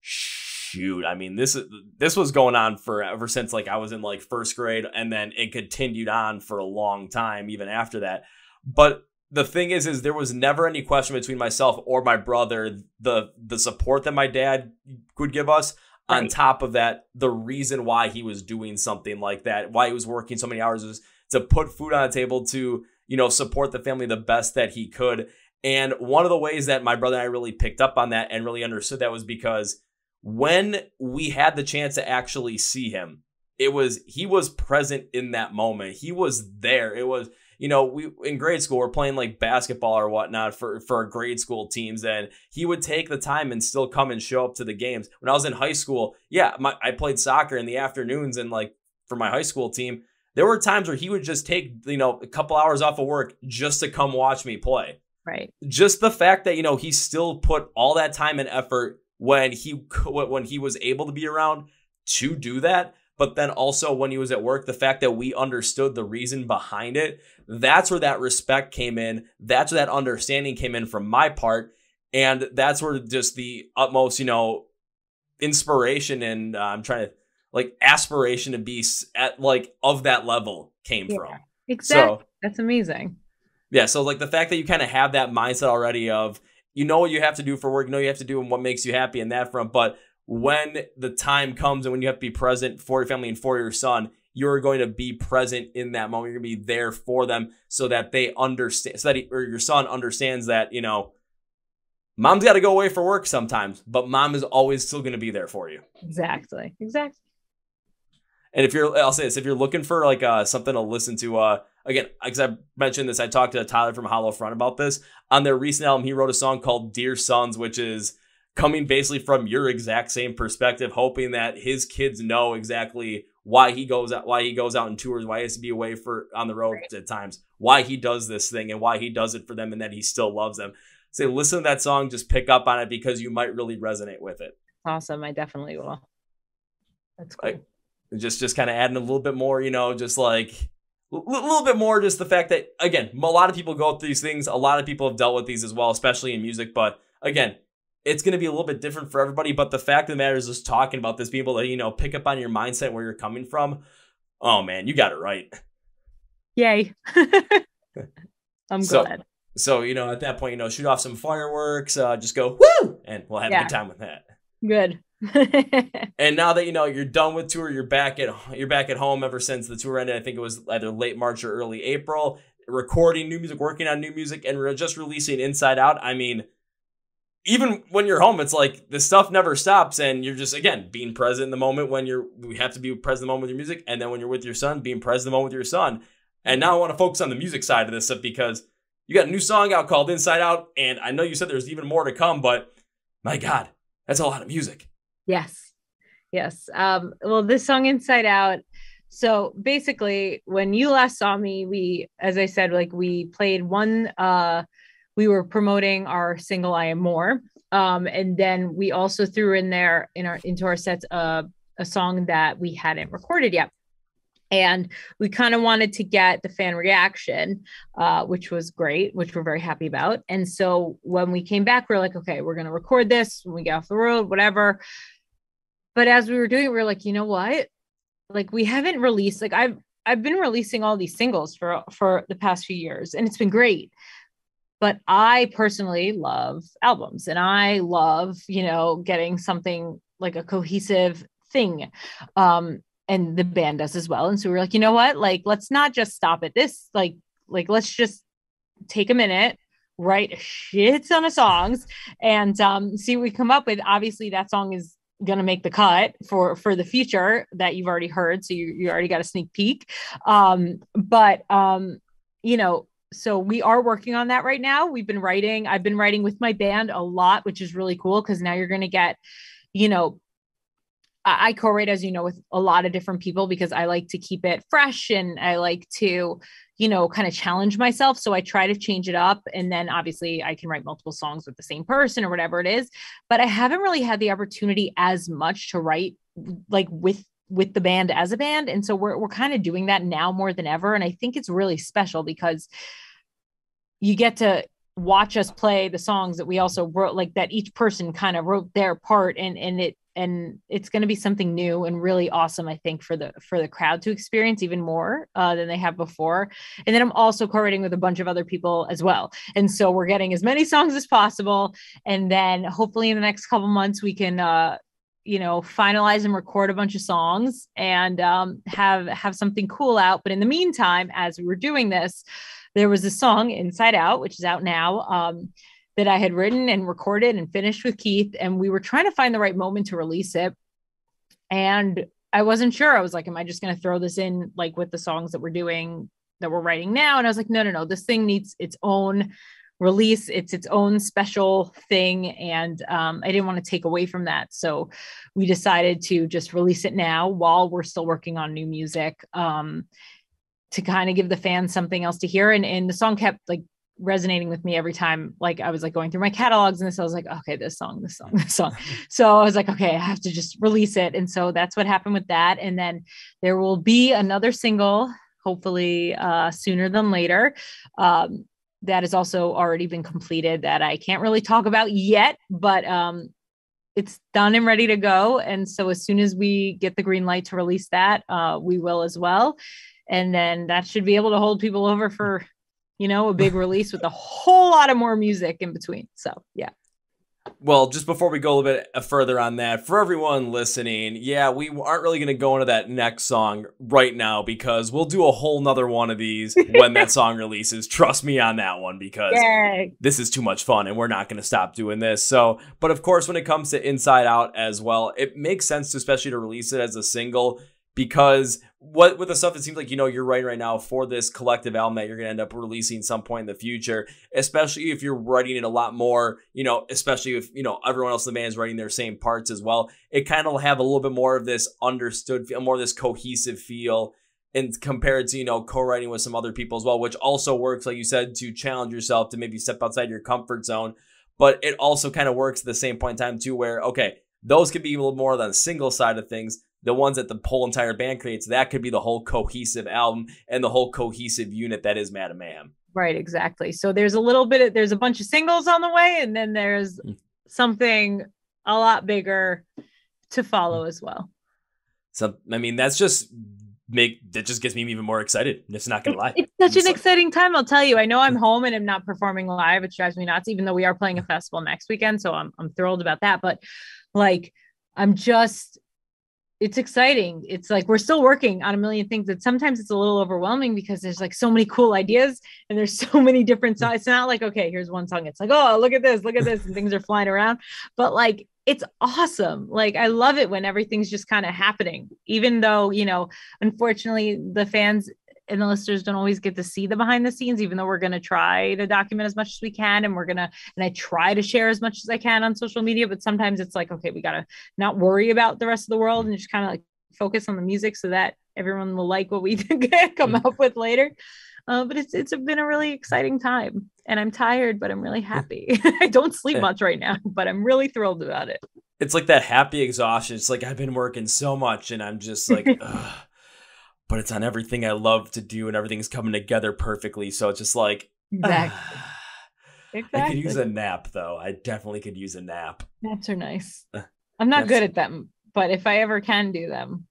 shoot. I mean, this is this was going on for ever since like I was in like first grade, and then it continued on for a long time even after that. But the thing is is there was never any question between myself or my brother the the support that my dad would give us right. on top of that the reason why he was doing something like that why he was working so many hours was to put food on the table to you know support the family the best that he could and one of the ways that my brother and I really picked up on that and really understood that was because when we had the chance to actually see him, it was he was present in that moment. He was there. It was you know, we in grade school we're playing like basketball or whatnot for for our grade school teams, and he would take the time and still come and show up to the games. When I was in high school, yeah, my, I played soccer in the afternoons, and like for my high school team, there were times where he would just take you know a couple hours off of work just to come watch me play. Right. Just the fact that you know he still put all that time and effort when he when he was able to be around to do that but then also when he was at work, the fact that we understood the reason behind it, that's where that respect came in. That's where that understanding came in from my part. And that's where just the utmost, you know, inspiration and uh, I'm trying to like aspiration to be at like of that level came yeah, from. Exactly. So, that's amazing. Yeah. So like the fact that you kind of have that mindset already of, you know what you have to do for work, you know you have to do and what makes you happy in that front, but when the time comes and when you have to be present for your family and for your son, you're going to be present in that moment. You're going to be there for them so that they understand, so that he, or your son understands that, you know, mom's got to go away for work sometimes, but mom is always still going to be there for you. Exactly. Exactly. And if you're, I'll say this, if you're looking for like uh, something to listen to, uh, again, because I mentioned this, I talked to Tyler from Hollowfront about this. On their recent album, he wrote a song called Dear Sons, which is coming basically from your exact same perspective, hoping that his kids know exactly why he goes out, why he goes out and tours, why he has to be away for on the road right. at times, why he does this thing, and why he does it for them, and that he still loves them. Say, so listen to that song, just pick up on it because you might really resonate with it. Awesome, I definitely will. That's cool. Like, just, just kind of adding a little bit more, you know, just like a little bit more, just the fact that again, a lot of people go through these things. A lot of people have dealt with these as well, especially in music. But again, it's going to be a little bit different for everybody. But the fact of the matter is, just talking about this, being able to, you know, pick up on your mindset where you're coming from. Oh man, you got it right. Yay. I'm so, glad. So, you know, at that point, you know, shoot off some fireworks, uh, just go woo, and we'll have yeah. a good time with that. Good. and now that you know you're done with tour, you're back at you're back at home ever since the tour ended. I think it was either late March or early April. Recording new music, working on new music, and re- just releasing Inside Out. I mean, even when you're home, it's like the stuff never stops, and you're just again being present in the moment when you're. We have to be present in the moment with your music, and then when you're with your son, being present in the moment with your son. And now I want to focus on the music side of this stuff because you got a new song out called Inside Out, and I know you said there's even more to come, but my God, that's a lot of music. Yes, yes. Um, well, this song Inside Out. So basically, when you last saw me, we, as I said, like we played one. uh we were promoting our single "I Am More," um, and then we also threw in there in our into our sets uh, a song that we hadn't recorded yet. And we kind of wanted to get the fan reaction, uh, which was great, which we're very happy about. And so when we came back, we are like, okay, we're going to record this when we get off the road, whatever. But as we were doing it, we were like, you know what? Like we haven't released, like I've, I've been releasing all these singles for for the past few years and it's been great but I personally love albums and I love, you know, getting something like a cohesive thing. Um, and the band does as well. And so we are like, you know what? Like, let's not just stop at this. Like, like let's just take a minute, write a shit ton of songs, and um, see what we come up with. Obviously, that song is gonna make the cut for for the future that you've already heard. So you you already got a sneak peek. Um, but um, you know, so we are working on that right now. We've been writing, I've been writing with my band a lot, which is really cool because now you're going to get, you know, I, co-write, as you know, with a lot of different people because I like to keep it fresh and I like to, you know, kind of challenge myself. So I try to change it up. And then obviously I can write multiple songs with the same person or whatever it is. But I haven't really had the opportunity as much to write like with with the band as a band and so we're we're kind of doing that now more than ever and I think it's really special because you get to watch us play the songs that we also wrote like that each person kind of wrote their part and and it and it's going to be something new and really awesome i think for the for the crowd to experience even more uh, than they have before. And then i'm also co-writing with a bunch of other people as well. And so we're getting as many songs as possible. And then hopefully in the next couple months we can uh, you know finalize and record a bunch of songs and um, have have something cool out. But in the meantime as we were doing this there was a song inside out which is out now um, that I had written and recorded and finished with Keith. And we were trying to find the right moment to release it. And I wasn't sure. I was like, am I just going to throw this in like with the songs that we're doing that we're writing now? And I was like, no, no, no. This thing needs its own release. It's its own special thing. And um, I didn't want to take away from that. So we decided to just release it now while we're still working on new music um, to kind of give the fans something else to hear. And, and the song kept like resonating with me every time like i was like going through my catalogs and this i was like okay this song this song this song so i was like okay i have to just release it and so that's what happened with that and then there will be another single hopefully uh, sooner than later um, that has also already been completed that i can't really talk about yet but um, it's done and ready to go and so as soon as we get the green light to release that uh, we will as well and then that should be able to hold people over for you know, a big release with a whole lot of more music in between. So, yeah. Well, just before we go a little bit uh, further on that, for everyone listening, yeah, we aren't really going to go into that next song right now because we'll do a whole nother one of these when that song releases. Trust me on that one because Yay. this is too much fun and we're not going to stop doing this. So, but of course, when it comes to Inside Out as well, it makes sense to especially to release it as a single because what with the stuff that seems like you know you're writing right now for this collective album that you're going to end up releasing some point in the future especially if you're writing it a lot more you know especially if you know everyone else in the band is writing their same parts as well. It kind of have a little bit more of this understood feel more of this cohesive feel and compared to you know co-writing with some other people as well which also works like you said to challenge yourself to maybe step outside your comfort zone. But it also kind of works at the same point in time too where okay those could be a little more than the single side of things the ones that the whole entire band creates, that could be the whole cohesive album and the whole cohesive unit that is Madame Mayhem. Right, exactly. So there's a little bit of, there's a bunch of singles on the way, and then there's mm. something a lot bigger to follow mm. as well. So I mean, that's just make that just gets me even more excited. It's not gonna lie. It's such an exciting time, I'll tell you. I know I'm mm. home and I'm not performing live. It drives me nuts, even though we are playing a mm. festival next weekend. So I'm I'm thrilled about that. But like I'm just it's exciting. It's like we're still working on a million things that sometimes it's a little overwhelming because there's like so many cool ideas and there's so many different hmm. songs. It's not like, okay, here's one song. It's like, oh, look at this, look at this, and things are flying around. But like it's awesome. Like I love it when everything's just kind of happening, even though, you know, unfortunately the fans and the listeners don't always get to see the behind the scenes, even though we're going to try to document as much as we can. And we're going to, and I try to share as much as I can on social media, but sometimes it's like, okay, we got to not worry about the rest of the world and just kind of like focus on the music so that everyone will like what we come mm-hmm. up with later. Uh, but it's it's been a really exciting time, and I'm tired, but I'm really happy. I don't sleep much right now, but I'm really thrilled about it. It's like that happy exhaustion. It's like I've been working so much, and I'm just like, but it's on everything I love to do and everything's coming together perfectly. So it's just like exactly. Uh, exactly. I could use a nap though. I definitely could use a nap. Naps are nice. I'm not naps. good at them, but if I ever can do them,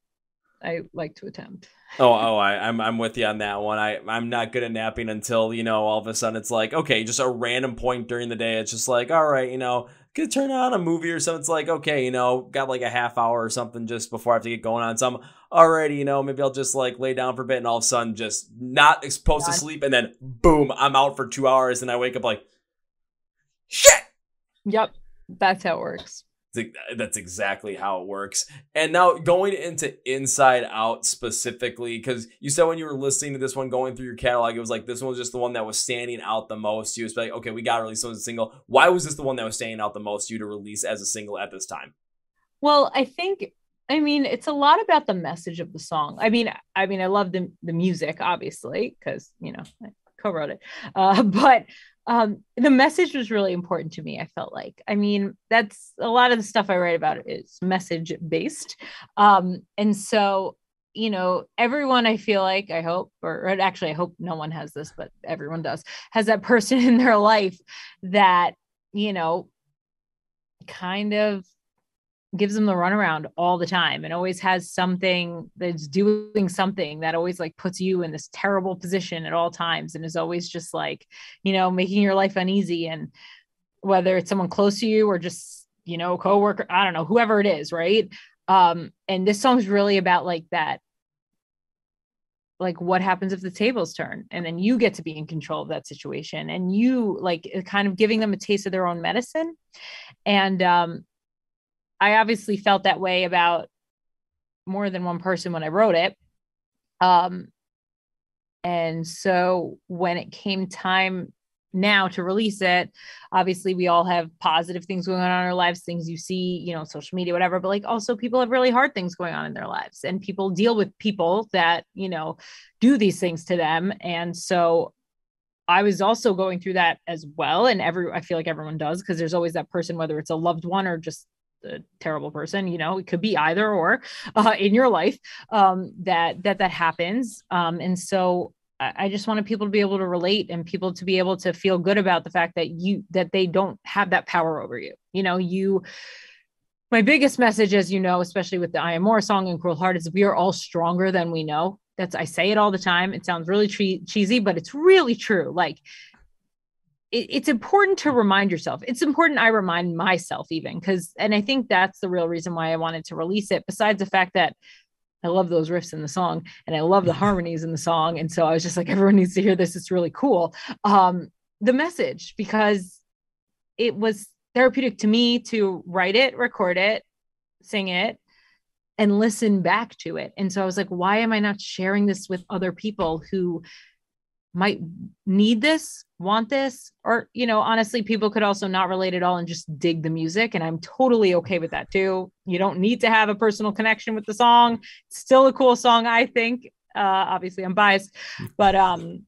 I like to attempt. oh, oh, I, I'm I'm with you on that one. I I'm not good at napping until you know all of a sudden it's like okay, just a random point during the day. It's just like all right, you know, could turn on a movie or something. It's like, okay, you know, got like a half hour or something just before I have to get going on some. Alrighty, you know, maybe I'll just like lay down for a bit and all of a sudden just not supposed to sleep and then boom, I'm out for two hours and I wake up like, shit. Yep, that's how it works that's exactly how it works. And now going into Inside Out specifically, because you said when you were listening to this one, going through your catalog, it was like this one was just the one that was standing out the most. You was like, okay, we got to release this as a single. Why was this the one that was standing out the most you to release as a single at this time? Well, I think I mean, it's a lot about the message of the song. I mean, I mean, I love the the music, obviously, because you know I co-wrote it. Uh, but um, the message was really important to me. I felt like, I mean, that's a lot of the stuff I write about is message based. Um, and so, you know, everyone I feel like, I hope, or, or actually, I hope no one has this, but everyone does, has that person in their life that, you know, kind of gives them the runaround all the time and always has something that's doing something that always like puts you in this terrible position at all times and is always just like you know making your life uneasy. And whether it's someone close to you or just you know coworker i don't know whoever it is right? Um and this song's really about like that like what happens if the tables turn? And then you get to be in control of that situation and you like kind of giving them a taste of their own medicine. And um i obviously felt that way about more than one person when i wrote it. Um and so when it came time now to release it obviously we all have positive things going on in our lives things you see you know social media whatever but like also people have really hard things going on in their lives and people deal with people that you know do these things to them. And so I was also going through that as well. And every I feel like everyone does because there's always that person whether it's a loved one or just a terrible person you know it could be either or uh, in your life um, that that that happens um, and so I just wanted people to be able to relate and people to be able to feel good about the fact that you that they don't have that power over you. You know, you my biggest message, as you know, especially with the I Am More song and Cruel Heart, is we are all stronger than we know. That's I say it all the time. It sounds really cheesy, but it's really true. Like it, it's important to remind yourself. It's important I remind myself even because, and I think that's the real reason why I wanted to release it. Besides the fact that I love those riffs in the song and I love the harmonies in the song. And so I was just like, everyone needs to hear this. It's really cool. Um, the message, because it was therapeutic to me to write it, record it, sing it, and listen back to it. And so I was like, why am I not sharing this with other people who might need this, want this, or, you know, honestly, people could also not relate at all and just dig the music. And I'm totally okay with that too. You don't need to have a personal connection with the song. It's still a cool song, I think. Uh, obviously, I'm biased, but, um,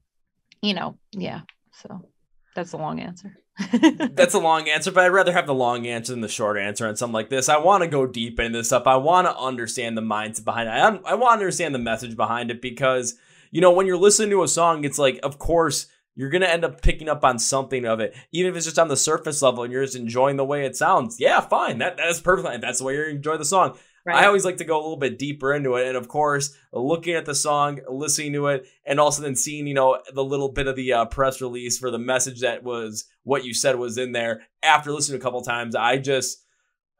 you know, yeah. So that's a long answer. That's a long answer, but I'd rather have the long answer than the short answer on something like this. I want to go deep into this stuff. I want to understand the mindset behind it. I, I want to understand the message behind it because – you know, when you're listening to a song, it's like, of course, you're going to end up picking up on something of it, even if it's just on the surface level and you're just enjoying the way it sounds. Yeah, fine. That, that is perfect. That's the way you enjoy the song. Right. I always like to go a little bit deeper into it. And of course, looking at the song, listening to it, and also then seeing, you know, the little bit of the uh, press release for the message that was what you said was in there after listening a couple times, I just,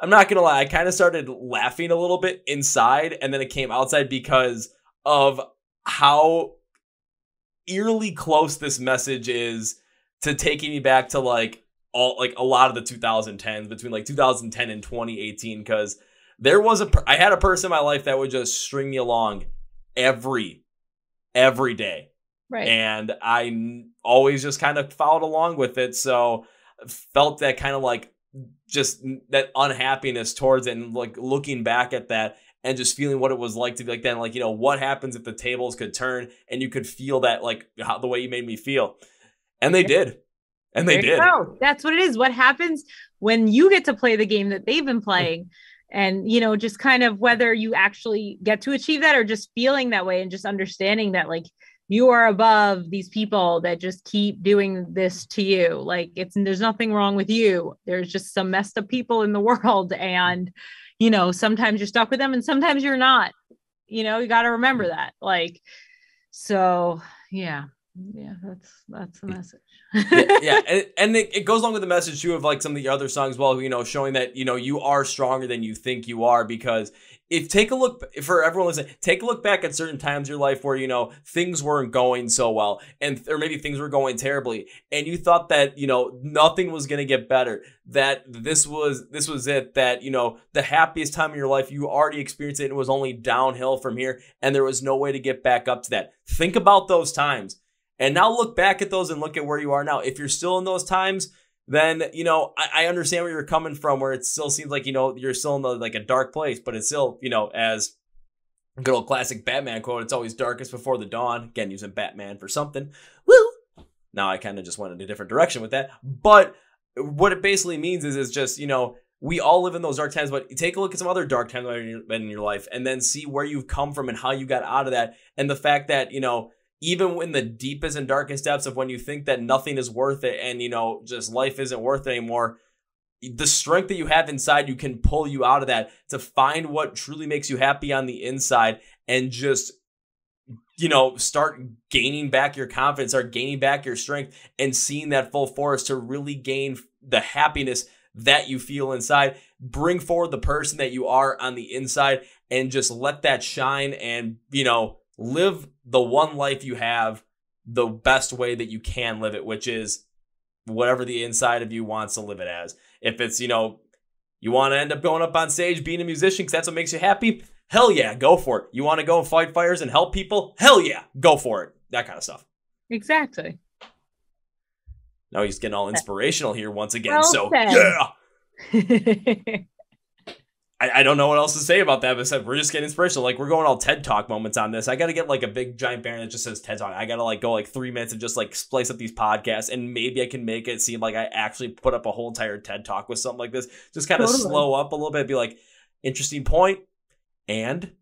I'm not going to lie, I kind of started laughing a little bit inside and then it came outside because of how eerily close this message is to taking me back to like all like a lot of the 2010s between like 2010 and 2018 because there was a I had a person in my life that would just string me along every every day. Right. And I always just kind of followed along with it. So felt that kind of like just that unhappiness towards it and like looking back at that and just feeling what it was like to be like then like you know what happens if the tables could turn and you could feel that like how the way you made me feel. And they did. And they did. Oh, that's what it is. What happens when you get to play the game that they've been mm. playing and you know just kind of whether you actually get to achieve that or just feeling that way and just understanding that like you are above these people that just keep doing this to you. Like it's there's nothing wrong with you. There's just some messed up people in the world and you know, sometimes you're stuck with them and sometimes you're not. You know, you got to remember mm-hmm. that. Like, so yeah, yeah, that's that's the message. yeah, yeah, and, and it, it, goes along with the message too of like some of the other songs. Well, you know, showing that you know you are stronger than you think you are because if take a look for everyone listening, take a look back at certain times in your life where you know things weren't going so well, and or maybe things were going terribly, and you thought that you know nothing was gonna get better. That this was this was it. That you know the happiest time of your life you already experienced it. And it was only downhill from here, and there was no way to get back up to that. Think about those times, and now look back at those and look at where you are now. If you're still in those times then you know I, I, understand where you're coming from where it still seems like you know you're still in the, like a dark place but it's still you know as good old classic batman quote it's always darkest before the dawn. Again using batman for something. Woo! Now i kind of just went in a different direction with that. But what it basically means is is just you know we all live in those dark times, but take a look at some other dark times in your life and then see where you've come from and how you got out of that. And the fact that, you know, even in the deepest and darkest depths of when you think that nothing is worth it and you know just life isn't worth it anymore the strength that you have inside you can pull you out of that to find what truly makes you happy on the inside and just you know start gaining back your confidence start gaining back your strength and seeing that full force to really gain the happiness that you feel inside. Bring forward the person that you are on the inside and just let that shine and you know live the one life you have the best way that you can live it, which is whatever the inside of you wants to live it as. If it's, you know, you want to end up going up on stage being a musician because that's what makes you happy, hell yeah, go for it. You want to go and fight fires and help people? Hell yeah, go for it. That kind of stuff. Exactly. Now he's getting all inspirational here once again. Well so said. yeah. I, I don't know what else to say about that, except we're just getting inspirational. Like we're going all TED Talk moments on this. I got to get like a big giant banner that just says TED Talk. I got to like go like three minutes and just like splice up these podcasts, and maybe I can make it seem like I actually put up a whole entire TED Talk with something like this. Just kind of Totally. slow up a little bit, be like, interesting point, and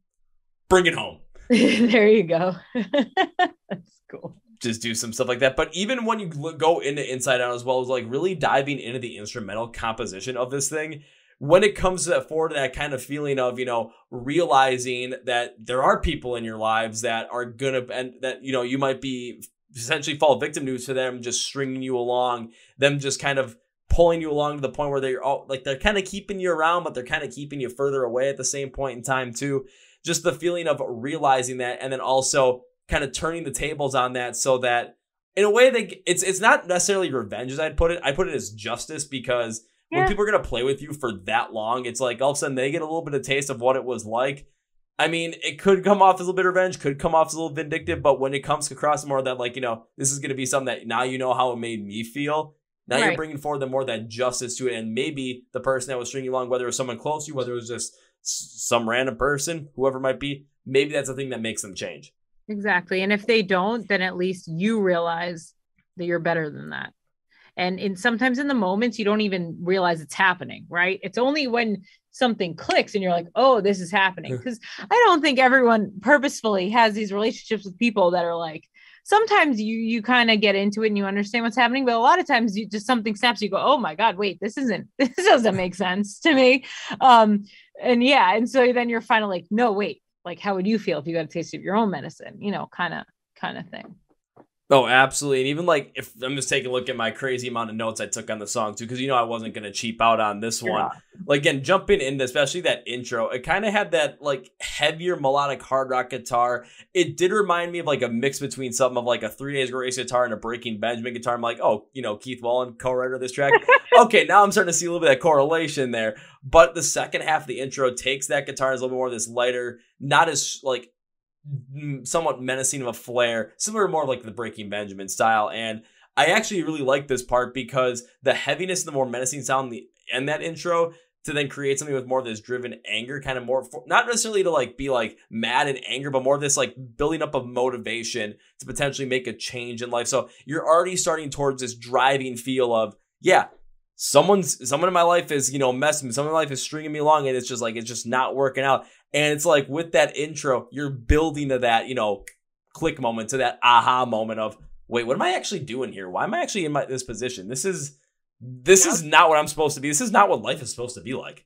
bring it home. there you go. That's cool. just do some stuff like that. But even when you go into Inside Out as well as like really diving into the instrumental composition of this thing, when it comes to that forward, that kind of feeling of you know realizing that there are people in your lives that are gonna and that you know you might be essentially fall victim to to them just stringing you along, them just kind of pulling you along to the point where they're all like they're kind of keeping you around, but they're kind of keeping you further away at the same point in time too. Just the feeling of realizing that, and then also kind of turning the tables on that so that in a way they it's it's not necessarily revenge as I'd put it. I put it as justice because when people are gonna play with you for that long, it's like all of a sudden they get a little bit of taste of what it was like. I mean, it could come off as a little bit of revenge, could come off as a little vindictive, but when it comes across more that, like, you know, this is gonna be something that now you know how it made me feel. Now you're bringing forward the more that justice to it, and maybe the person that was stringing you along, whether it was someone close to you, whether it was just some random person, whoever it might be, maybe that's the thing that makes them change. Exactly. And if they don't, then at least you realize that you're better than that. And in sometimes in the moments you don't even realize it's happening, right? It's only when something clicks and you're like, "Oh, this is happening." Cuz I don't think everyone purposefully has these relationships with people that are like sometimes you you kind of get into it and you understand what's happening, but a lot of times you just something snaps you go, "Oh my god, wait, this isn't this doesn't make sense to me." Um and yeah, and so then you're finally like, "No, wait, like how would you feel if you got a taste of your own medicine you know kind of kind of thing Oh, absolutely. And even like if I'm just taking a look at my crazy amount of notes I took on the song too, because you know I wasn't gonna cheap out on this You're one. not. Like again, jumping into especially that intro, it kind of had that like heavier melodic hard rock guitar. It did remind me of like a mix between something of like a Three Days Grace guitar and a Breaking Benjamin guitar. I'm like, oh, you know, Keith Wallen, co-writer of this track. okay, now I'm starting to see a little bit of that correlation there. But the second half of the intro takes that guitar as a little bit more of this lighter, not as like somewhat menacing of a flair, similar more like the Breaking Benjamin style. And I actually really like this part because the heaviness and the more menacing sound in, the, that intro to then create something with more of this driven anger, kind of more, not necessarily to like be like mad and anger, but more of this like building up of motivation to potentially make a change in life. So you're already starting towards this driving feel of, yeah, someone's someone in my life is you know messing me someone in my life is stringing me along and it's just like it's just not working out and it's like with that intro you're building to that you know click moment to that aha moment of wait what am i actually doing here? Why am i actually in my, this position? This is this is not what i'm supposed to be. This is not what life is supposed to be like.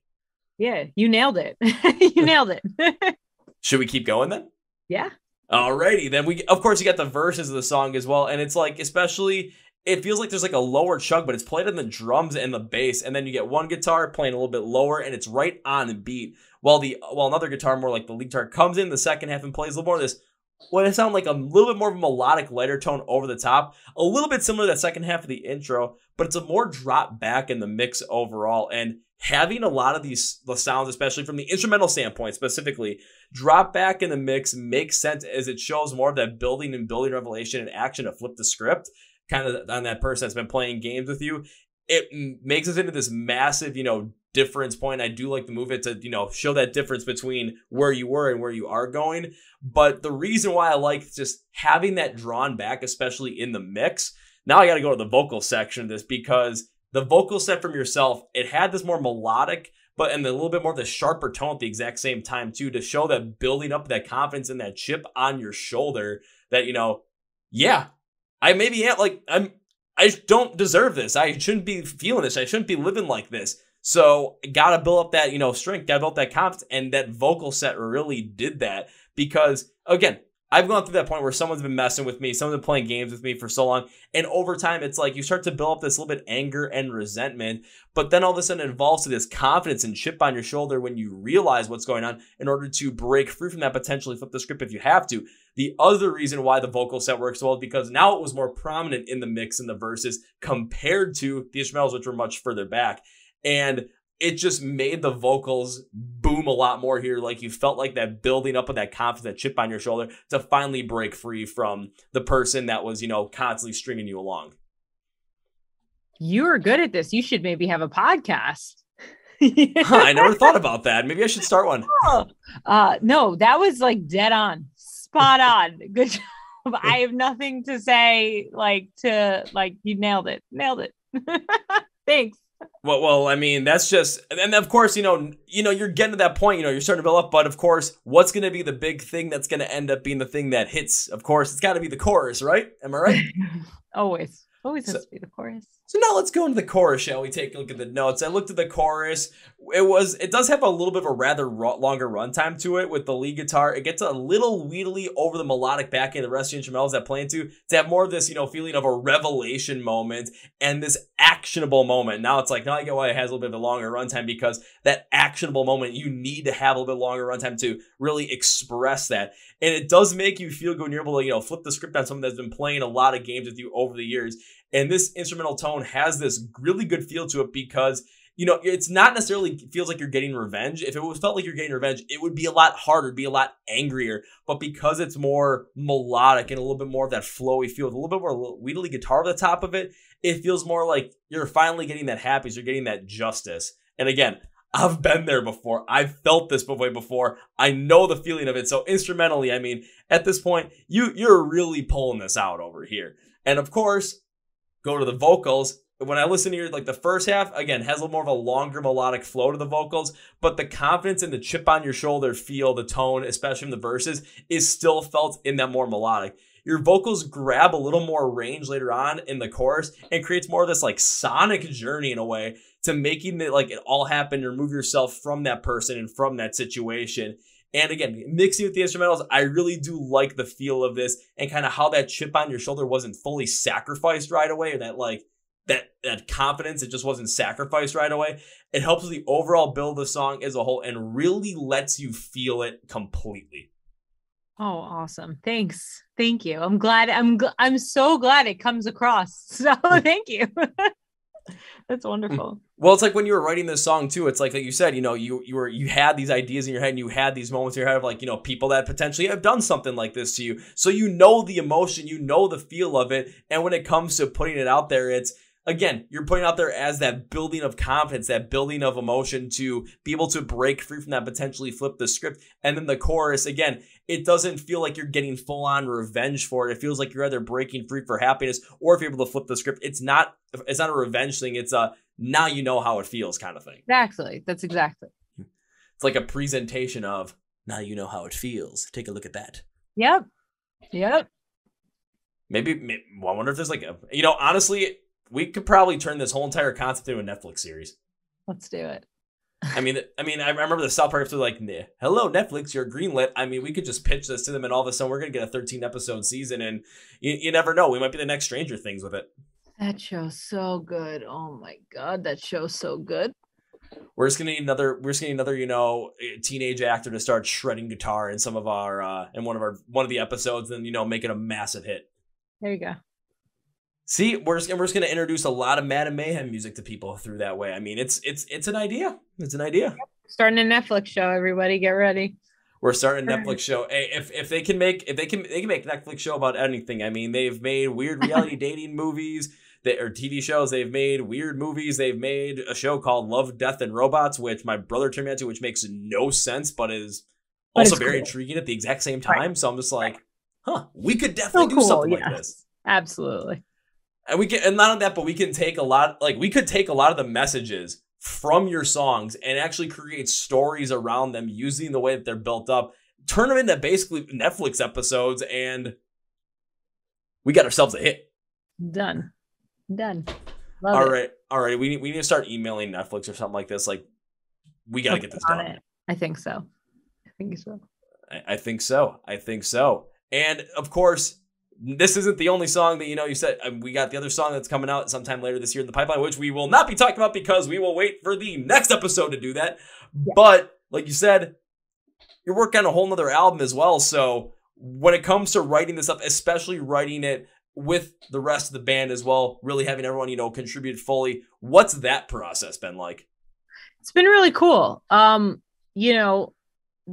Yeah you nailed it. You nailed it. Should we keep going then? Yeah. Alrighty, then we of course you got the verses of the song as well, and it's like especially it feels like there's like a lower chug, but it's played on the drums and the bass, and then you get one guitar playing a little bit lower, and it's right on the beat. While the while another guitar more like the lead guitar comes in the second half and plays a little more of this. What it sounds like a little bit more of a melodic, lighter tone over the top, a little bit similar to that second half of the intro, but it's a more drop back in the mix overall. And having a lot of these the sounds, especially from the instrumental standpoint specifically, drop back in the mix makes sense as it shows more of that building and building revelation and action to flip the script kind of on that person that's been playing games with you it makes us into this massive you know difference point. I do like to move it to you know show that difference between where you were and where you are going. But the reason why i like just having that drawn back especially in the mix now i got to go to the vocal section of this because the vocal set from yourself it had this more melodic but and a little bit more of the sharper tone at the exact same time too to show that building up that confidence and that chip on your shoulder that you know yeah i maybe am like i'm i don't deserve this. I shouldn't be feeling this. I shouldn't be living like this. So gotta build up that you know strength gotta build up that confidence and that vocal set really did that because again I've gone through that point where someone's been messing with me, someone's been playing games with me for so long, and over time, it's like you start to build up this little bit anger and resentment, but then all of a sudden it evolves to this confidence and chip on your shoulder when you realize what's going on in order to break free from that, potentially flip the script if you have to. The other reason why the vocal set works well is because now it was more prominent in the mix and the verses compared to the instrumentals, which were much further back. And it just made the vocals boom a lot more here. Like you felt like that building up of that confidence, that chip on your shoulder to finally break free from the person that was, you know, constantly stringing you along. You are good at this. You should maybe have a podcast. huh, I never thought about that. Maybe I should start one. Oh, uh, no, that was like dead on, spot on. Good job. I have nothing to say. Like to like you nailed it, nailed it. Thanks. Well, well, I mean, that's just, and of course, you know, you know, you're getting to that point. You know, you're starting to build up, but of course, what's going to be the big thing that's going to end up being the thing that hits? Of course, it's got to be the chorus, right? Am I right? Always, always has to be the chorus. So now let's go into the chorus, shall we? Take a look at the notes. I looked at the chorus. It was, it does have a little bit of a rather ro- longer runtime to it with the lead guitar. It gets a little wheedly over the melodic back backing, the rest of the instrumentals that play into to have more of this, you know, feeling of a revelation moment and this actionable moment. Now it's like, now I get why it has a little bit of a longer runtime because that actionable moment, you need to have a little bit longer runtime to really express that. And it does make you feel good when you're able to, you know, flip the script on someone that's been playing a lot of games with you over the years and this instrumental tone has this really good feel to it because you know, it's not necessarily feels like you're getting revenge. If it was felt like you're getting revenge, it would be a lot harder, be a lot angrier. But because it's more melodic and a little bit more of that flowy feel, with a little bit more wheedly guitar at the top of it, it feels more like you're finally getting that happiness, you're getting that justice. And again, I've been there before. I've felt this way before. I know the feeling of it. So instrumentally, I mean, at this point, you you're really pulling this out over here. And of course, go to the vocals. When I listen to your like the first half, again, has a little more of a longer melodic flow to the vocals, but the confidence and the chip on your shoulder feel, the tone, especially in the verses, is still felt in that more melodic. Your vocals grab a little more range later on in the chorus and creates more of this like sonic journey in a way to making it like it all happen, remove yourself from that person and from that situation and again, mixing with the instrumentals, I really do like the feel of this and kind of how that chip on your shoulder wasn't fully sacrificed right away, or that like that that confidence it just wasn't sacrificed right away. It helps the overall build of the song as a whole and really lets you feel it completely. Oh, awesome! Thanks, thank you. I'm glad. I'm gl- I'm so glad it comes across. So hmm. thank you. That's wonderful. Well, it's like when you were writing this song too. It's like like you said, you know, you you were you had these ideas in your head, and you had these moments in your head of like you know people that potentially have done something like this to you. So you know the emotion, you know the feel of it, and when it comes to putting it out there, it's again, you're putting out there as that building of confidence, that building of emotion to be able to break free from that, potentially flip the script. And then the chorus, again, it doesn't feel like you're getting full on revenge for it. It feels like you're either breaking free for happiness or if you're able to flip the script, it's not, it's not a revenge thing. It's a now you know how it feels kind of thing. Exactly. That's exactly. It's like a presentation of now you know how it feels. Take a look at that. Yep. Yep. Maybe, maybe well, I wonder if there's like a, you know, honestly, we could probably turn this whole entire concept into a Netflix series. Let's do it. I mean, I mean, I remember the South Park episode like, "Hello Netflix, you're greenlit." I mean, we could just pitch this to them, and all of a sudden, we're gonna get a 13 episode season, and you, you never know, we might be the next Stranger Things with it. That show's so good. Oh my god, that show's so good. We're just gonna need another. We're just gonna need another, you know, teenage actor to start shredding guitar in some of our, uh in one of our one of the episodes, and you know, make it a massive hit. There you go. See, we're just, we're just going to introduce a lot of Madame Mayhem music to people through that way. I mean, it's it's it's an idea. It's an idea. Starting a Netflix show, everybody, get ready. We're starting a Netflix show. Hey, if if they can make if they can they can make Netflix show about anything. I mean, they've made weird reality dating movies. That, or TV shows. They've made weird movies. They've made a show called Love, Death, and Robots, which my brother turned me into, which makes no sense, but is also very cool. intriguing at the exact same time. Right. So I'm just like, huh, we could definitely so do cool, something like this. Absolutely and we can and not only that but we can take a lot like we could take a lot of the messages from your songs and actually create stories around them using the way that they're built up. Turn them into basically netflix episodes and we got ourselves a hit. Done. Done. Love all it. right, all right. We, we need to start emailing netflix or something like this. Like we got to get this done. it. i think so. I think so. I, I think so. I think so. And of course, this isn't the only song that you know you said um, we got the other song that's coming out sometime later this year in the pipeline which we will not be talking about because we will wait for the next episode to do that. Yeah. but like you said you're working on a whole nother album as well. So when it comes to writing this up especially writing it with the rest of the band as well really having everyone you know contribute fully what's that process been like? It's been really cool. Um you know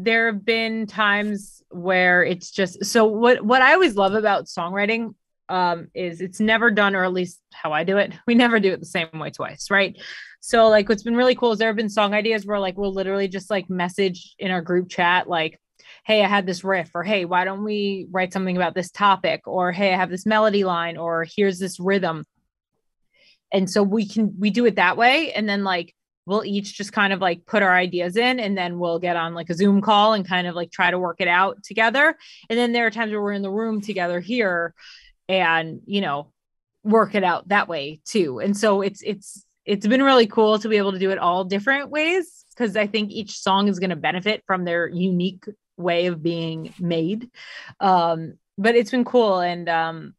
there have been times where it's just so what what I always love about songwriting um is it's never done or at least how I do it we never do it the same way twice right? So like what's been really cool is there have been song ideas where like we'll literally just like message in our group chat like hey I had this riff or hey why don't we write something about this topic? or hey I have this melody line or here's this rhythm. And so we can we do it that way and then like we'll each just kind of like put our ideas in and then we'll get on like a Zoom call and kind of like try to work it out together. And then there are times where we're in the room together here and, you know, work it out that way too. And so it's, it's, it's been really cool to be able to do it all different ways because I think each song is going to benefit from their unique way of being made. Um, but it's been cool. And, um,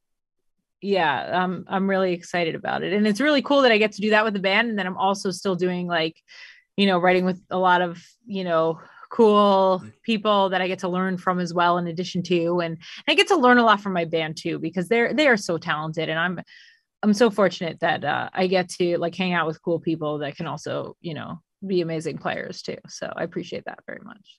yeah, I'm I'm really excited about it. And it's really cool that I get to do that with the band. And then I'm also still doing like, you know, writing with a lot of, you know, cool people that I get to learn from as well, in addition to. And I get to learn a lot from my band too, because they're they are so talented. And I'm I'm so fortunate that uh, I get to like hang out with cool people that can also, you know, be amazing players too. So I appreciate that very much.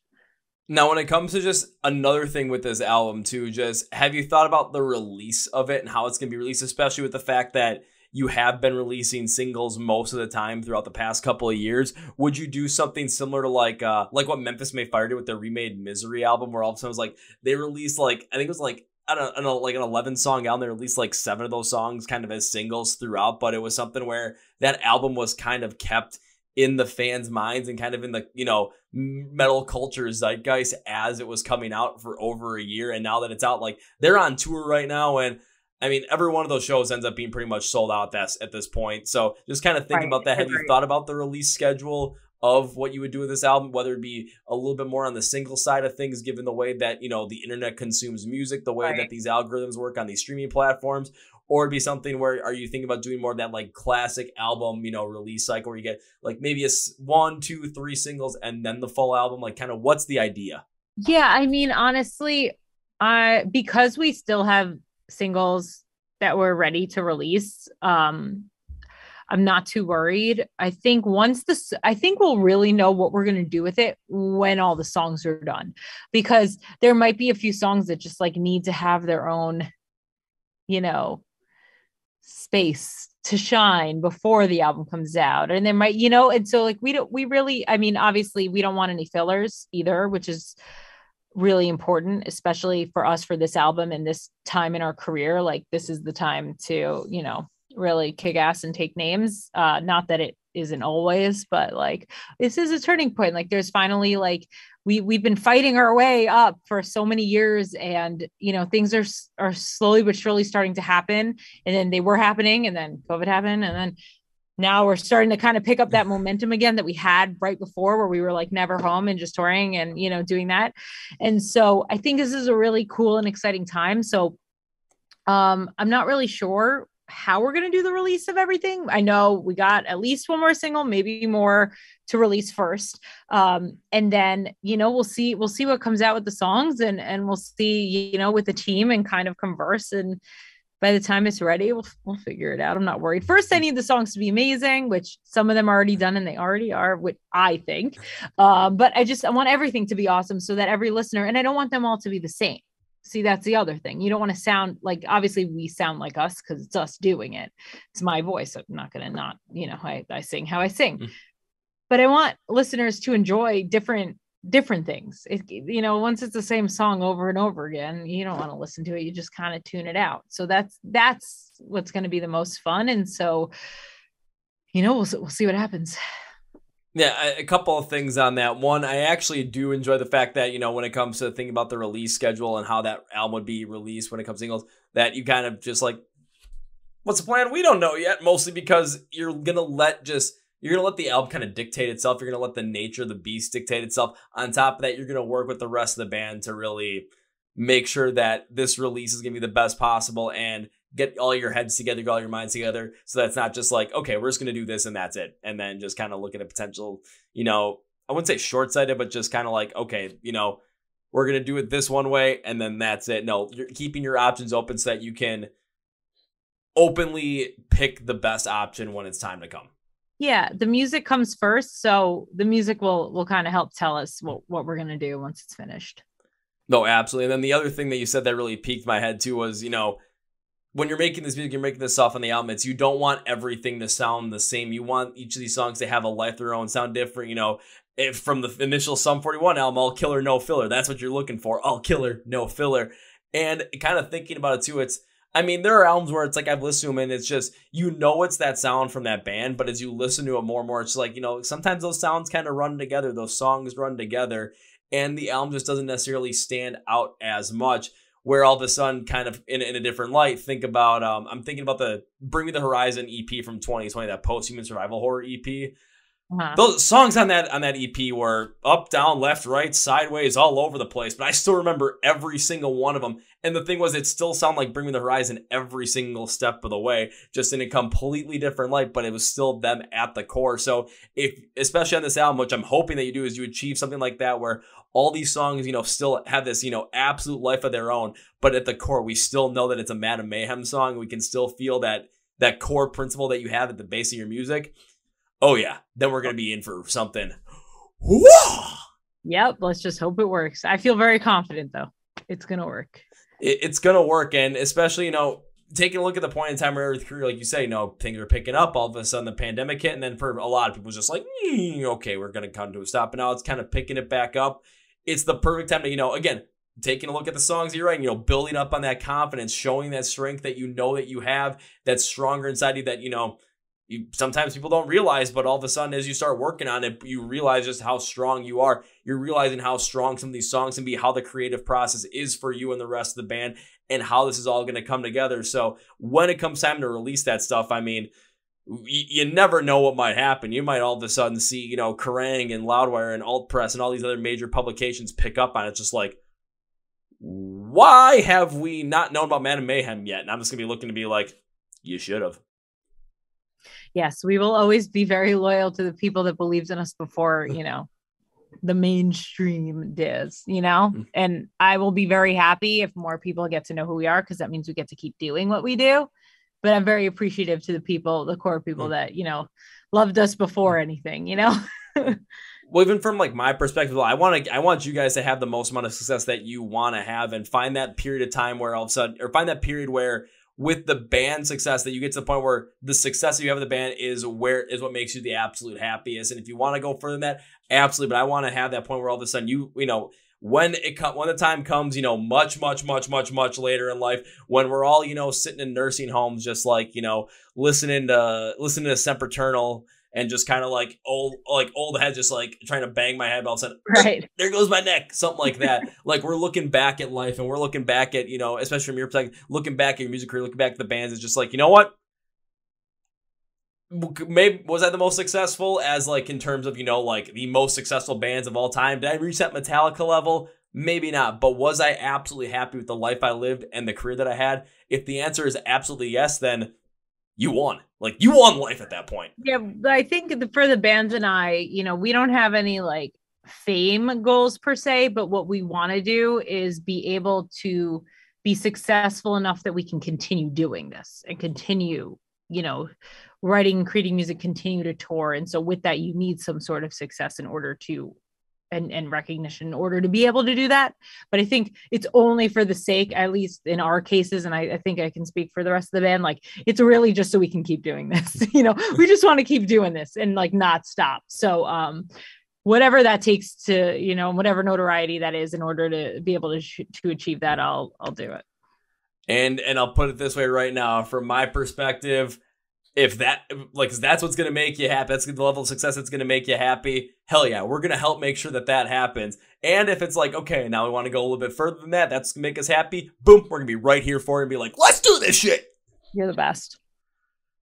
Now, when it comes to just another thing with this album, too, just have you thought about the release of it and how it's going to be released, especially with the fact that you have been releasing singles most of the time throughout the past couple of years. Would you do something similar to like uh like what Memphis May Fire did with their remade Misery album, where all of a sudden it was like they released like I think it was like I don't, know, like an 11 song album. They released like seven of those songs kind of as singles throughout, but it was something where that album was kind of kept in the fans' minds and kind of in the you know metal culture zeitgeist as it was coming out for over a year, and now that it's out, like they're on tour right now, and I mean every one of those shows ends up being pretty much sold out. That's at this point. So just kind of thinking right. about that. Have you thought about the release schedule? Of what you would do with this album, whether it be a little bit more on the single side of things, given the way that you know the internet consumes music, the way right. that these algorithms work on these streaming platforms, or it'd be something where are you thinking about doing more of that like classic album, you know, release cycle where you get like maybe a one, two, three singles and then the full album? Like, kind of what's the idea? Yeah, I mean, honestly, I because we still have singles that we're ready to release. Um, I'm not too worried. I think once this, I think we'll really know what we're going to do with it when all the songs are done, because there might be a few songs that just like need to have their own, you know, space to shine before the album comes out. And there might you know and so like we don't we really i mean obviously we don't want any fillers either which is really important especially for us for this album and this time in our career. Like this is the time to you know really kick ass and take names. Uh not that it isn't always but like this is a turning point like there's finally like we we've been fighting our way up for so many years and you know things are are slowly but surely starting to happen and then they were happening and then covid happened and then now we're starting to kind of pick up that momentum again that we had right before where we were like never home and just touring and you know doing that. And so i think this is a really cool and exciting time. So um i'm not really sure how we're going to do the release of everything. I know we got at least one more single, maybe more to release first. Um, and then, you know, we'll see, we'll see what comes out with the songs and, and we'll see, you know, with the team and kind of converse. And by the time it's ready, we'll, we'll figure it out. I'm not worried. First, I need the songs to be amazing, which some of them are already done and they already are, which I think. Uh, but I just, I want everything to be awesome so that every listener, and I don't want them all to be the same see that's the other thing. You don't want to sound like obviously we sound like us because it's us doing it. It's my voice i'm not going to not you know I, I sing how i sing. Mm. but i want listeners to enjoy different different things. It, you know once it's the same song over and over again you don't want to listen to it you just kind of tune it out. So that's that's what's going to be the most fun and so you know we'll, we'll see what happens yeah, a couple of things on that. One, I actually do enjoy the fact that, you know, when it comes to thinking about the release schedule and how that album would be released when it comes to singles, that you kind of just like, what's the plan? We don't know yet, mostly because you're going to let just, you're going to let the album kind of dictate itself. You're going to let the nature of the beast dictate itself. On top of that, you're going to work with the rest of the band to really make sure that this release is going to be the best possible and get all your heads together, get all your minds together. So that's not just like, okay, we're just going to do this and that's it. And then just kind of looking at a potential, you know, I wouldn't say short sighted, but just kind of like, okay, you know, we're going to do it this one way and then that's it. No, you're keeping your options open so that you can openly pick the best option when it's time to come. Yeah, the music comes first, so the music will will kind of help tell us what what we're going to do once it's finished. No, absolutely. And then the other thing that you said that really piqued my head too was, you know, when you're making this music, you're making this stuff on the album, it's you don't want everything to sound the same. You want each of these songs to have a life their own, sound different. You know, if from the initial Sum 41 album, all killer, no filler. That's what you're looking for. All killer, no filler. And kind of thinking about it too, it's I mean, there are albums where it's like I've listened to them and it's just you know it's that sound from that band, but as you listen to it more and more, it's like, you know, sometimes those sounds kind of run together, those songs run together and the album just doesn't necessarily stand out as much. Where all of a sudden, kind of in, in a different light, think about um, I'm thinking about the Bring Me the Horizon EP from 2020, that post human survival horror EP. Uh-huh. Those songs on that on that EP were up, down, left, right, sideways, all over the place. But I still remember every single one of them. And the thing was, it still sounded like Bring Me the Horizon every single step of the way, just in a completely different light. But it was still them at the core. So if, especially on this album, which I'm hoping that you do, is you achieve something like that, where all these songs, you know, still have this, you know, absolute life of their own. But at the core, we still know that it's a Madame Mayhem song. We can still feel that that core principle that you have at the base of your music oh yeah, then we're gonna oh. be in for something. Whoa! Yep, let's just hope it works. I feel very confident though. It's gonna work. It, it's gonna work, and especially you know taking a look at the point in time where career, like you say, you know, things are picking up. All of a sudden, the pandemic hit, and then for a lot of people, just like, mm, okay, we're gonna come to a stop. And now it's kind of picking it back up. It's the perfect time to, you know, again, taking a look at the songs you're writing, you know, building up on that confidence, showing that strength that you know that you have, that's stronger inside you. That you know, you, sometimes people don't realize, but all of a sudden, as you start working on it, you realize just how strong you are. You're realizing how strong some of these songs can be, how the creative process is for you and the rest of the band, and how this is all going to come together. So when it comes time to release that stuff, I mean, you, never know what might happen. You might all of a sudden see, you know, Kerrang and Loudwire and Alt Press and all these other major publications pick up on it. Just like, why have we not known about Madame Mayhem yet? And I'm just gonna be looking to be like, you should have yes, we will always be very loyal to the people that believed in us before, you know, the mainstream does, you know? Mm. And I will be very happy if more people get to know who we are because that means we get to keep doing what we do. But I'm very appreciative to the people, the core people mm. that, you know, loved us before anything, you know? well, even from like my perspective, I want to, I want you guys to have the most amount of success that you want to have, and find that period of time where all of a sudden, or find that period where with the band success that you get to the point where the success that you have in the band is where is what makes you the absolute happiest. And if you want to go further than that, absolutely. But I want to have that point where all of a sudden you, you know, when it when the time comes, you know, much, much, much, much, much later in life, when we're all, you know, sitting in nursing homes, just like, you know, listening to listening to Semper Sempiternal and just kind of like old like old head just like trying to bang my head all of a sudden right. there goes my neck something like that. Like we're looking back at life and we're looking back at you know especially from your perspective looking back at your music career looking back at the bands it's just like you know what? Maybe was I the most successful? As like in terms of you know like the most successful bands of all time? Did I reach that Metallica level? Maybe not but was I absolutely happy with the life I lived and the career that I had? If the answer is absolutely yes then you won. Like you won life at that point. Yeah, I think the, for the bands and I, you know, we don't have any like fame goals per se, but what we want to do is be able to be successful enough that we can continue doing this and continue, you know, writing, and creating music, continue to tour. And so with that, you need some sort of success in order to and, and recognition in order to be able to do that. But I think it's only for the sake, at least in our cases, and I, I, think I can speak for the rest of the band, like it's really just so we can keep doing this. you know, we just want to keep doing this and like not stop. So um whatever that takes to, you know, whatever notoriety that is in order to be able to sh- to achieve that, I'll I'll do it. And and I'll put it this way right now, from my perspective, if that like that's what's gonna make you happy that's the level of success that's gonna make you happy hell yeah we're gonna help make sure that that happens. And if it's like okay now we want to go a little bit further than that that's gonna make us happy boom we're gonna be right here for you and be like let's do this shit. You're the best.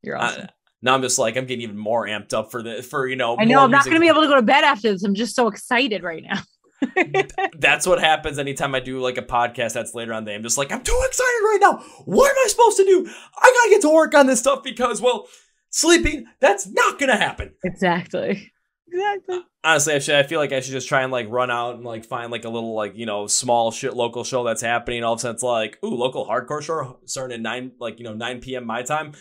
You're awesome. now I'm just like I'm getting even more amped up for the for you know I know I'm not gonna be able to go to bed after this. I'm just so excited right now that's what happens anytime I do like a podcast that's later on the day. I'm just like, I'm too excited right now. What am I supposed to do? I gotta get to work on this stuff because, well, sleeping, that's not gonna happen. Exactly. Exactly. Honestly, I should I feel like I should just try and like run out and like find like a little like, you know, small shit local show that's happening. All of a sudden it's like, ooh, local hardcore show starting at nine like, you know, nine PM my time.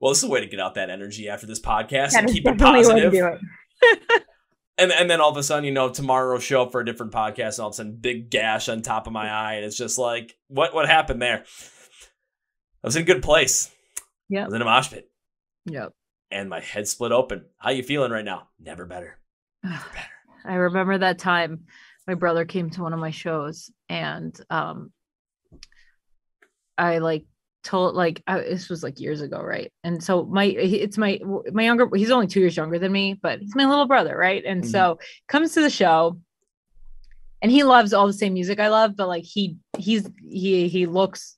Well, this is a way to get out that energy after this podcast That and keep it definitely a way to positive. And and then all of a sudden, you know, tomorrow will show up for a different podcast, and all of a sudden, big gash on top of my eye, and it's just like, what what happened there? I was in a good place. Yeah. I was in a mosh pit, Yep. and my head split open. How you feeling right now? Never better. Never better. I remember that time my brother came to one of my shows and um I like told like I, this was like years ago right? And so my it's my my younger he's only two years younger than me but he's my little brother right? And Mhm. so comes to the show and he loves all the same music I love but like he he's he he looks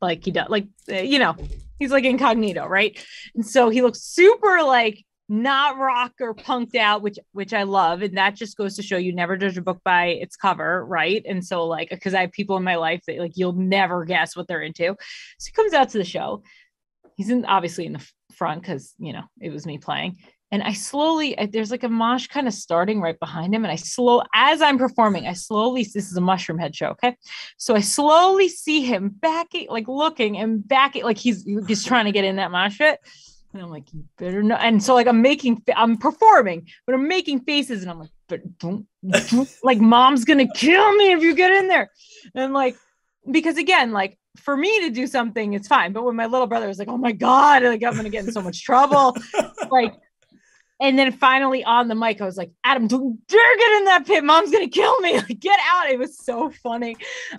like he does like uh, you know he's like incognito right? And so he looks super like not rock or punked out which which i love and that just goes to show you never judge a book by its cover right? And so like because i have people in my life that like you'll never guess what they're into. So he comes out to the show. He's in obviously in the front because you know it was me playing. And i slowly I- there's like a mosh kind of starting right behind him and i slow as i'm performing i slowly this is a Mushroomhead show okay? So i slowly see him backing like looking and backing like he's he's trying to get in that mosh pit and I'm like, you better not. And so like I'm making, I'm performing, but I'm making faces, and I'm like, but don't, don't- like mom's gonna kill me if you get in there. And like, because again, like for me to do something, it's fine. But when my little brother was like, oh my god, like I'm gonna get in so much trouble, like. And then finally on the mic, I was like, Adam, don't dare get in that pit. Mom's gonna kill me. Like, get out. It was so funny.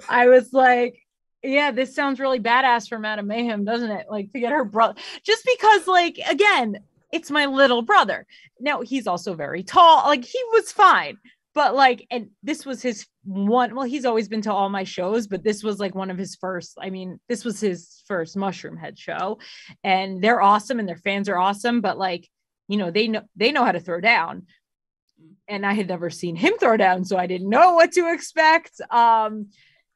I was like, yeah, this sounds really badass for Madame Mayhem, doesn't it? Like to get her brother, just because, like, again, it's my little brother. Now he's also very tall. Like he was fine, but like, and this was his one. Well, he's always been to all my shows, but this was like one of his first. I mean, this was his first Mushroomhead show, and they're awesome, and their fans are awesome. But like, you know, they know they know how to throw down, and I had never seen him throw down, so I didn't know what to expect. Um,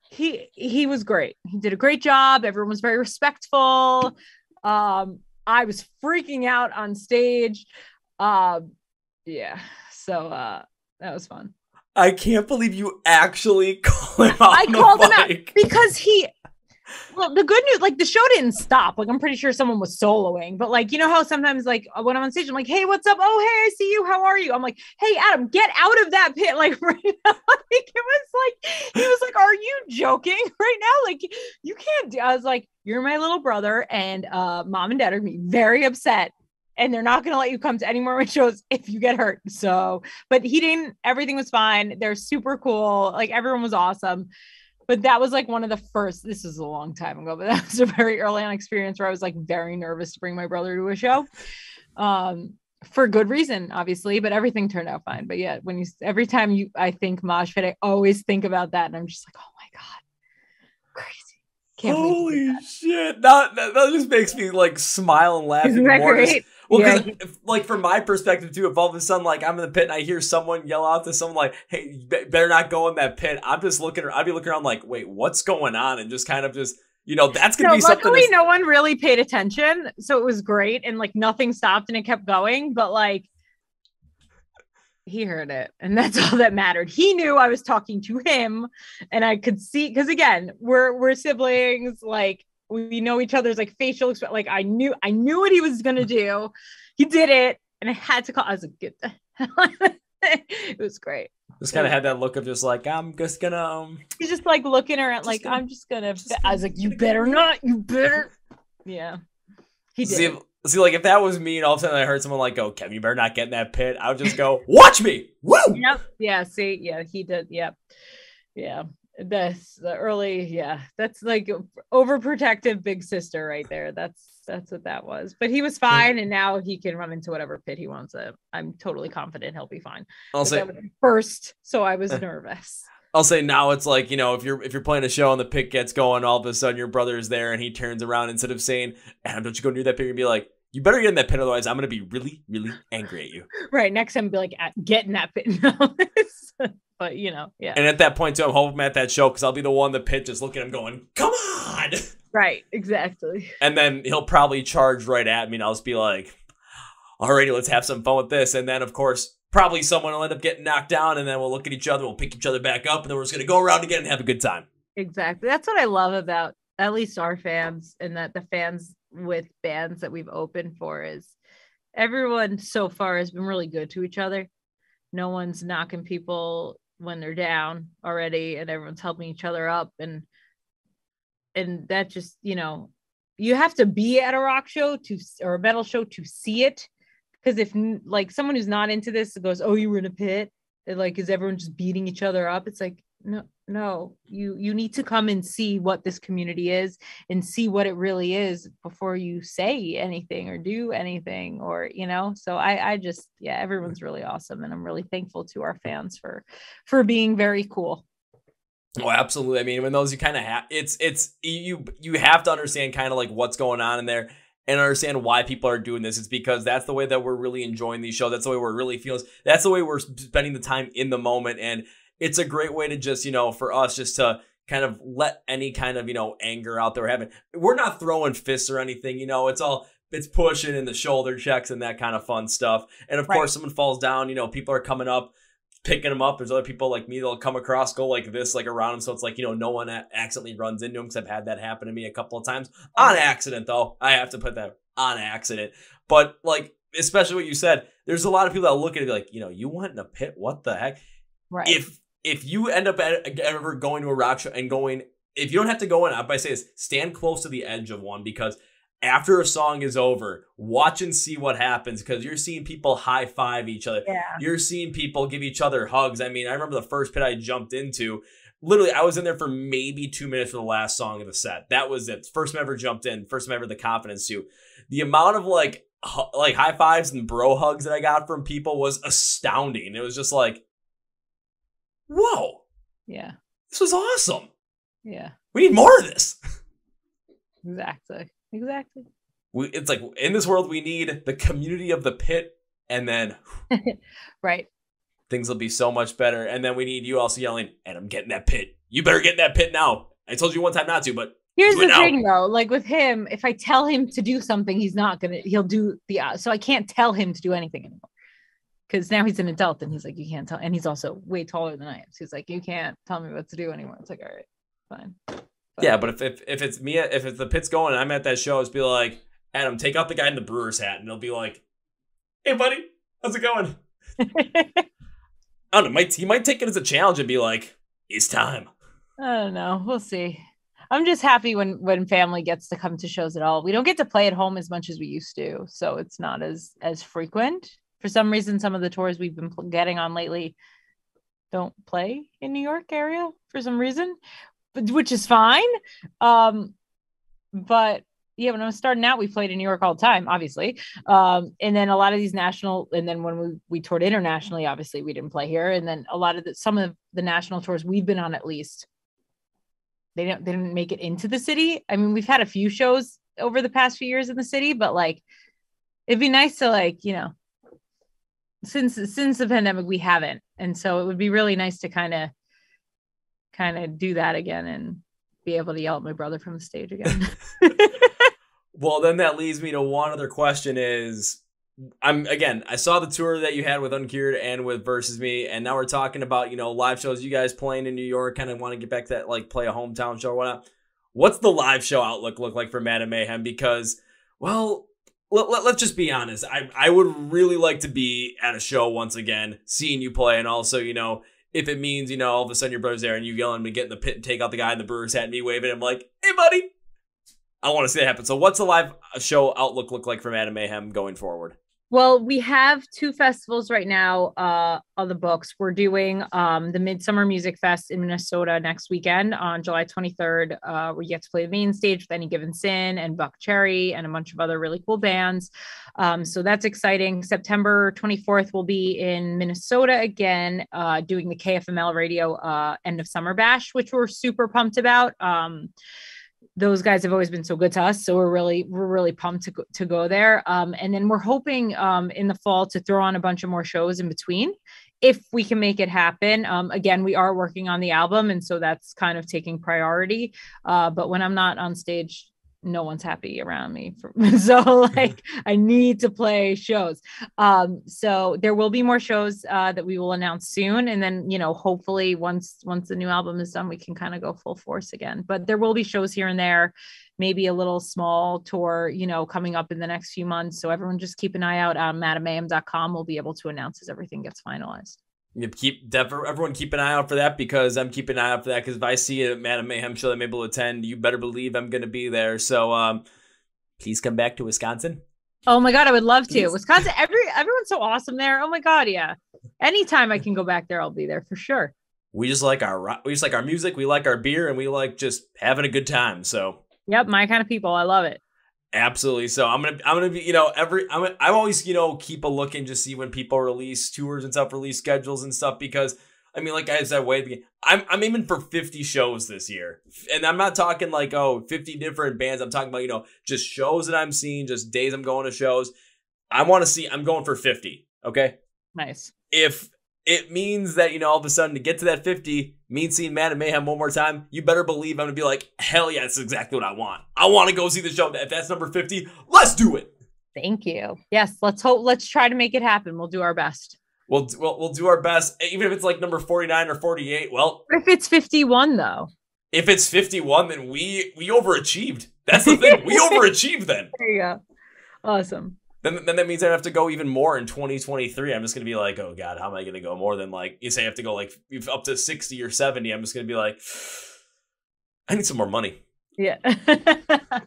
he he was great. He did a great job. Everyone was very respectful. Um, I was freaking out on stage. Um, yeah. So uh, that was fun I can't believe you actually called him out. I called him out because he. Well, the good news, like the show didn't stop. Like I'm pretty sure someone was soloing, but like you know how sometimes like when I'm on stage, I'm like, "Hey, what's up? Oh, hey, I see you. How are you?" I'm like, "Hey, Adam, get out of that pit!" Like right now, like it was like he was like, "Are you joking right now? Like you can't." Do-. I was like, "You're my little brother, and uh, mom and dad are be very upset." And they're not going to let you come to any more shows if you get hurt. So, but he didn't. Everything was fine. They're super cool. Like everyone was awesome but that was like one of the first this is a long time ago but that was a very early on experience where i was like very nervous to bring my brother to a show um for good reason obviously but everything turned out fine but yeah when you every time you i think mosh pit i always think about that and i'm just like oh my god crazy can't believe he did Holy shit! That, that that just makes me like smile and laugh isn't that more. just- Well, Yeah, because like from my perspective too, if all of a sudden like I'm in the pit and I hear someone yell out to someone like, "Hey, better not go in that pit," I'm just looking. I'd be looking around like, "Wait, what's going on?" And just kind of just you know that's gonna no, be something. luckily no one really paid attention so it was great and like nothing stopped and it kept going but like he heard it and that's all that mattered he knew i was talking to him and i could see because again we're we're siblings like we know each other's like facial expression like i knew i knew what he was gonna do he did it and i had to call i was like good it was great just kind of had that look of just like I'm just gonna. Um, he's just like looking around like gonna- i'm just gonna just i was gonna- like you better not you better yeah he did see, if, see, like if that was me, and all of a sudden I heard someone like, "Oh, Kevin, you better not get in that pit," I would just go, "Watch me, woo!" Yep. Yeah. See. Yeah. He did. Yep. Yeah. That's the early. Yeah. That's like overprotective big sister right there. That's that's what that was. But he was fine, and now he can run into whatever pit he wants. To. I'm totally confident he'll be fine. I'll say, first, so I was nervous. I'll say now it's like you know if you're if you're playing a show and the pit gets going, all of a sudden your brother is there and he turns around instead of saying, "Adam, don't you go near that pit," and be like, You better get in that pit, otherwise I'm gonna be really, really angry at you. Right. Next time, be like, get in that pit. but you know, yeah. And at that point too, I'm hoping I'm at that show because I'll be the one the pit just looking at him going, "Come on!" Right. Exactly. And then he'll probably charge right at me, and I'll just be like, "Alrighty, let's have some fun with this." And then of course, probably someone will end up getting knocked down, and then we'll look at each other, we'll pick each other back up, and then we're just gonna go around again and have a good time. Exactly. That's what I love about at least our fans, and that the fans with bands that we've opened for is everyone so far has been really good to each other. No one's knocking people when they're down already and everyone's helping each other up. And and that just you know you have to be at a rock show to or a metal show to see it. Because if like someone who's not into this goes oh you were in a pit. And like is everyone just beating each other up? It's like no no you you need to come and see what this community is and see what it really is before you say anything or do anything or you know so i i just yeah everyone's really awesome and i'm really thankful to our fans for for being very cool Oh, absolutely. I mean, when those you kind of have, it's it's you you have to understand kind of like what's going on in there and understand why people are doing this. It's because that's the way that we're really enjoying these shows. That's the way we're really feeling. That's the way we're spending the time in the moment. And it's a great way to just, you know, for us just to kind of let any kind of, you know, anger out there having. We're not throwing fists or anything, you know, it's all it's pushing and the shoulder checks and that kind of fun stuff. And of right. course, someone falls down, you know, people are coming up, picking them up. There's other people like me that'll come across, go like this, like around them. So it's like, you know, no one accidentally runs into them because I've had that happen to me a couple of times on mm-hmm. accident, though. I have to put that on accident. But like, especially what you said, there's a lot of people that look at it like, you know, you went in a pit. What the heck? Right. If if you end up at, ever going to a rock show and going, if you don't have to go in, I say is stand close to the edge of one because after a song is over, watch and see what happens because you're seeing people high five each other. Yeah. You're seeing people give each other hugs. I mean, I remember the first pit I jumped into. Literally, I was in there for maybe two minutes for the last song of the set. That was it. First time I ever jumped in. First time ever the confidence suit. The amount of like like high fives and bro hugs that I got from people was astounding. It was just like, whoa. Yeah. This was awesome. Yeah. We need more of this. Exactly. Exactly. We, it's like in this world, we need the community of the pit, and then right, things will be so much better. And then we need you also yelling, "And I'm getting that pit. You better get in that pit now." I told you one time not to, but here's the thing, though. Like with him, if I tell him to do something, he's not gonna. He'll do the. Uh, so I can't tell him to do anything anymore because now he's an adult and he's like, you can't tell. And he's also way taller than I am. So he's like, you can't tell me what to do anymore. It's like, all right, fine. But, yeah, but if, if if it's me, if it's the pit's going and I'm at that show, it's be like, Adam, take out the guy in the Brewers hat, and he'll be like, hey, buddy, how's it going? I don't know. Might he might take it as a challenge and be like, it's time. I don't know. We'll see. I'm just happy when when family gets to come to shows at all. We don't get to play at home as much as we used to, so it's not as as frequent. For some reason, some of the tours we've been getting on lately don't play in New York area for some reason, which is fine. Um, but yeah, when I was starting out, we played in New York all the time, obviously. Um, and then a lot of these national, and then when we we toured internationally, obviously we didn't play here. And then a lot of the some of the national tours we've been on, at least, they didn't they didn't make it into the city. I mean, we've had a few shows over the past few years in the city, but like, it'd be nice to like you know, since since the pandemic we haven't, and so it would be really nice to kind of kind of do that again and be able to yell at my brother from the stage again. well, then that leads me to one other question is I'm again, I saw the tour that you had with Uncured and with Versus Me, and now we're talking about, you know, live shows you guys playing in New York, kind of want to get back to that like play a hometown show or whatnot. What's the live show outlook look like for Madame Mayhem? Because, well, let, let, let's just be honest. I, I would really like to be at a show once again, seeing you play, and also, you know, if it means, you know, all of a sudden your brother's there and you yelling to get in the pit and take out the guy in the Brewers hat and me waving I'm like, hey, buddy. I want to see that happen. So, what's the live uh, show outlook look like for Madame Mayhem going forward? Well, we have two festivals right now uh, on the books. We're doing um, the Midsummer Music Fest in Minnesota next weekend on July 23rd, uh, where get to play the main stage with Any Given Sin and Buckcherry and a bunch of other really cool bands. Um, so that's exciting. September 24th, we'll be in Minnesota again, uh, doing the KFML radio uh, end of summer bash, which we're super pumped about. Um, those guys have always been so good to us. So we're really, we're really pumped to go, to go there. Um, and then we're hoping um, in the fall to throw on a bunch of more shows in between if we can make it happen. Um, again, we are working on the album. And so that's kind of taking priority. Uh, but when I'm not on stage no one's happy around me so like i need to play shows. Um so there will be more shows uh that we will announce soon and then you know hopefully once once the new album is done we can kind of go full force again. But there will be shows here and there maybe a little small tour you know coming up in the next few months. So everyone just keep an eye out on madamemayhem.com we'll be able to announce as everything gets finalized keep everyone keep an eye out for that because I'm keeping an eye out for that because if I see a Madame Mayhem show that I'm able to attend, you better believe I'm going to be there. So um, please come back to Wisconsin. Oh my god, I would love to. Please. Wisconsin, every everyone's so awesome there. Oh my god, yeah. Anytime I can go back there, I'll be there for sure. We just like our we just like our music, we like our beer, and we like just having a good time. So Yep, my kind of people. I love it. Absolutely. So I'm gonna I'm gonna be you know every I'm I'm always you know keep a look and just see when people release tours and stuff, release schedules and stuff because I mean like I said way I'm I'm aiming for 50 shows this year, and I'm not talking like oh 50 different bands. I'm talking about you know just shows that I'm seeing, just days I'm going to shows. I want to see. I'm going for 50. Okay. Nice. If it means that, you know, all of a sudden to get to that 50 means seeing Madame Mayhem one more time, you better believe I'm going to be like, hell yeah, that's exactly what I want. I want to go see the show. If that's number 50, let's do it. Thank you. Yes, let's hope, let's try to make it happen. We'll do our best. We'll, we'll, we'll do our best, even if it's like number 49 or 48. Well, what if it's 51 though? If it's 51, then we we overachieved. That's the thing. we overachieved then. There you go. Awesome then, then that means I have to go even more in 2023. I'm just gonna be like, oh god, how am I gonna go more than like you say I have to go like up to 60 or 70? I'm just gonna be like, I need some more money. Yeah.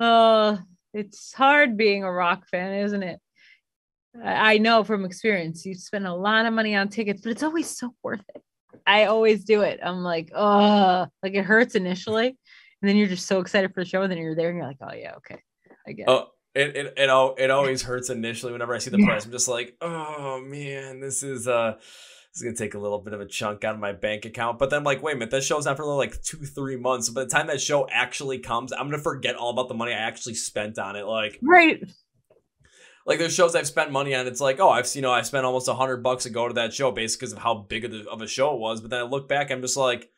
oh, it's hard being a rock fan, isn't it? I know from experience. You spend a lot of money on tickets, but it's always so worth it. I always do it. I'm like, oh, like it hurts initially, and then you're just so excited for the show, and then you're there, and you're like, oh yeah, okay, I get. Oh, it it it, all, it always hurts initially whenever I see the yeah. price. I'm just like, oh man, this is uh this is gonna take a little bit of a chunk out of my bank account. But then I'm like, wait a minute, that show's not for like two, three months. So by the time that show actually comes, I'm gonna forget all about the money I actually spent on it. Like right. Like there's shows I've spent money on. It's like, oh, I've you know I spent almost a hundred bucks to go to that show basically because of how big of, the, of a show it was. But then I look back, I'm just like,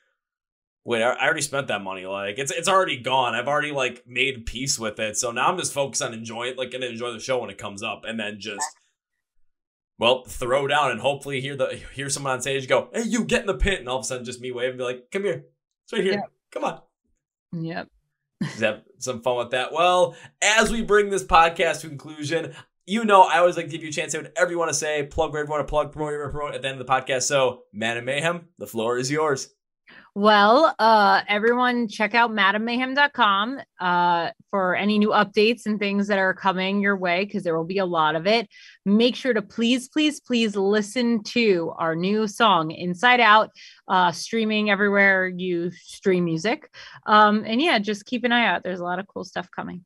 wait, I already spent that money. Like it's it's already gone. I've already like made peace with it. So now I'm just focused on enjoying like gonna enjoy the show when it comes up, and then just well throw down and hopefully hear the hear someone on stage go, "Hey, you get in the pit," and all of a sudden just me wave and be like, "Come here, it's right here. Yep. Come on." Yep. have some fun with that. Well, as we bring this podcast to conclusion, you know I always like to give you a chance to say whatever you want to say, plug wherever you want to plug, promote whatever promote at the end of the podcast. So, Madame Mayhem, the floor is yours. Well, uh, everyone check out madamemayhem.com uh, for any new updates and things that are coming your way because there will be a lot of it. Make sure to please, please, please listen to our new song, Inside Out, uh, streaming everywhere you stream music. Um, and yeah, just keep an eye out. There's a lot of cool stuff coming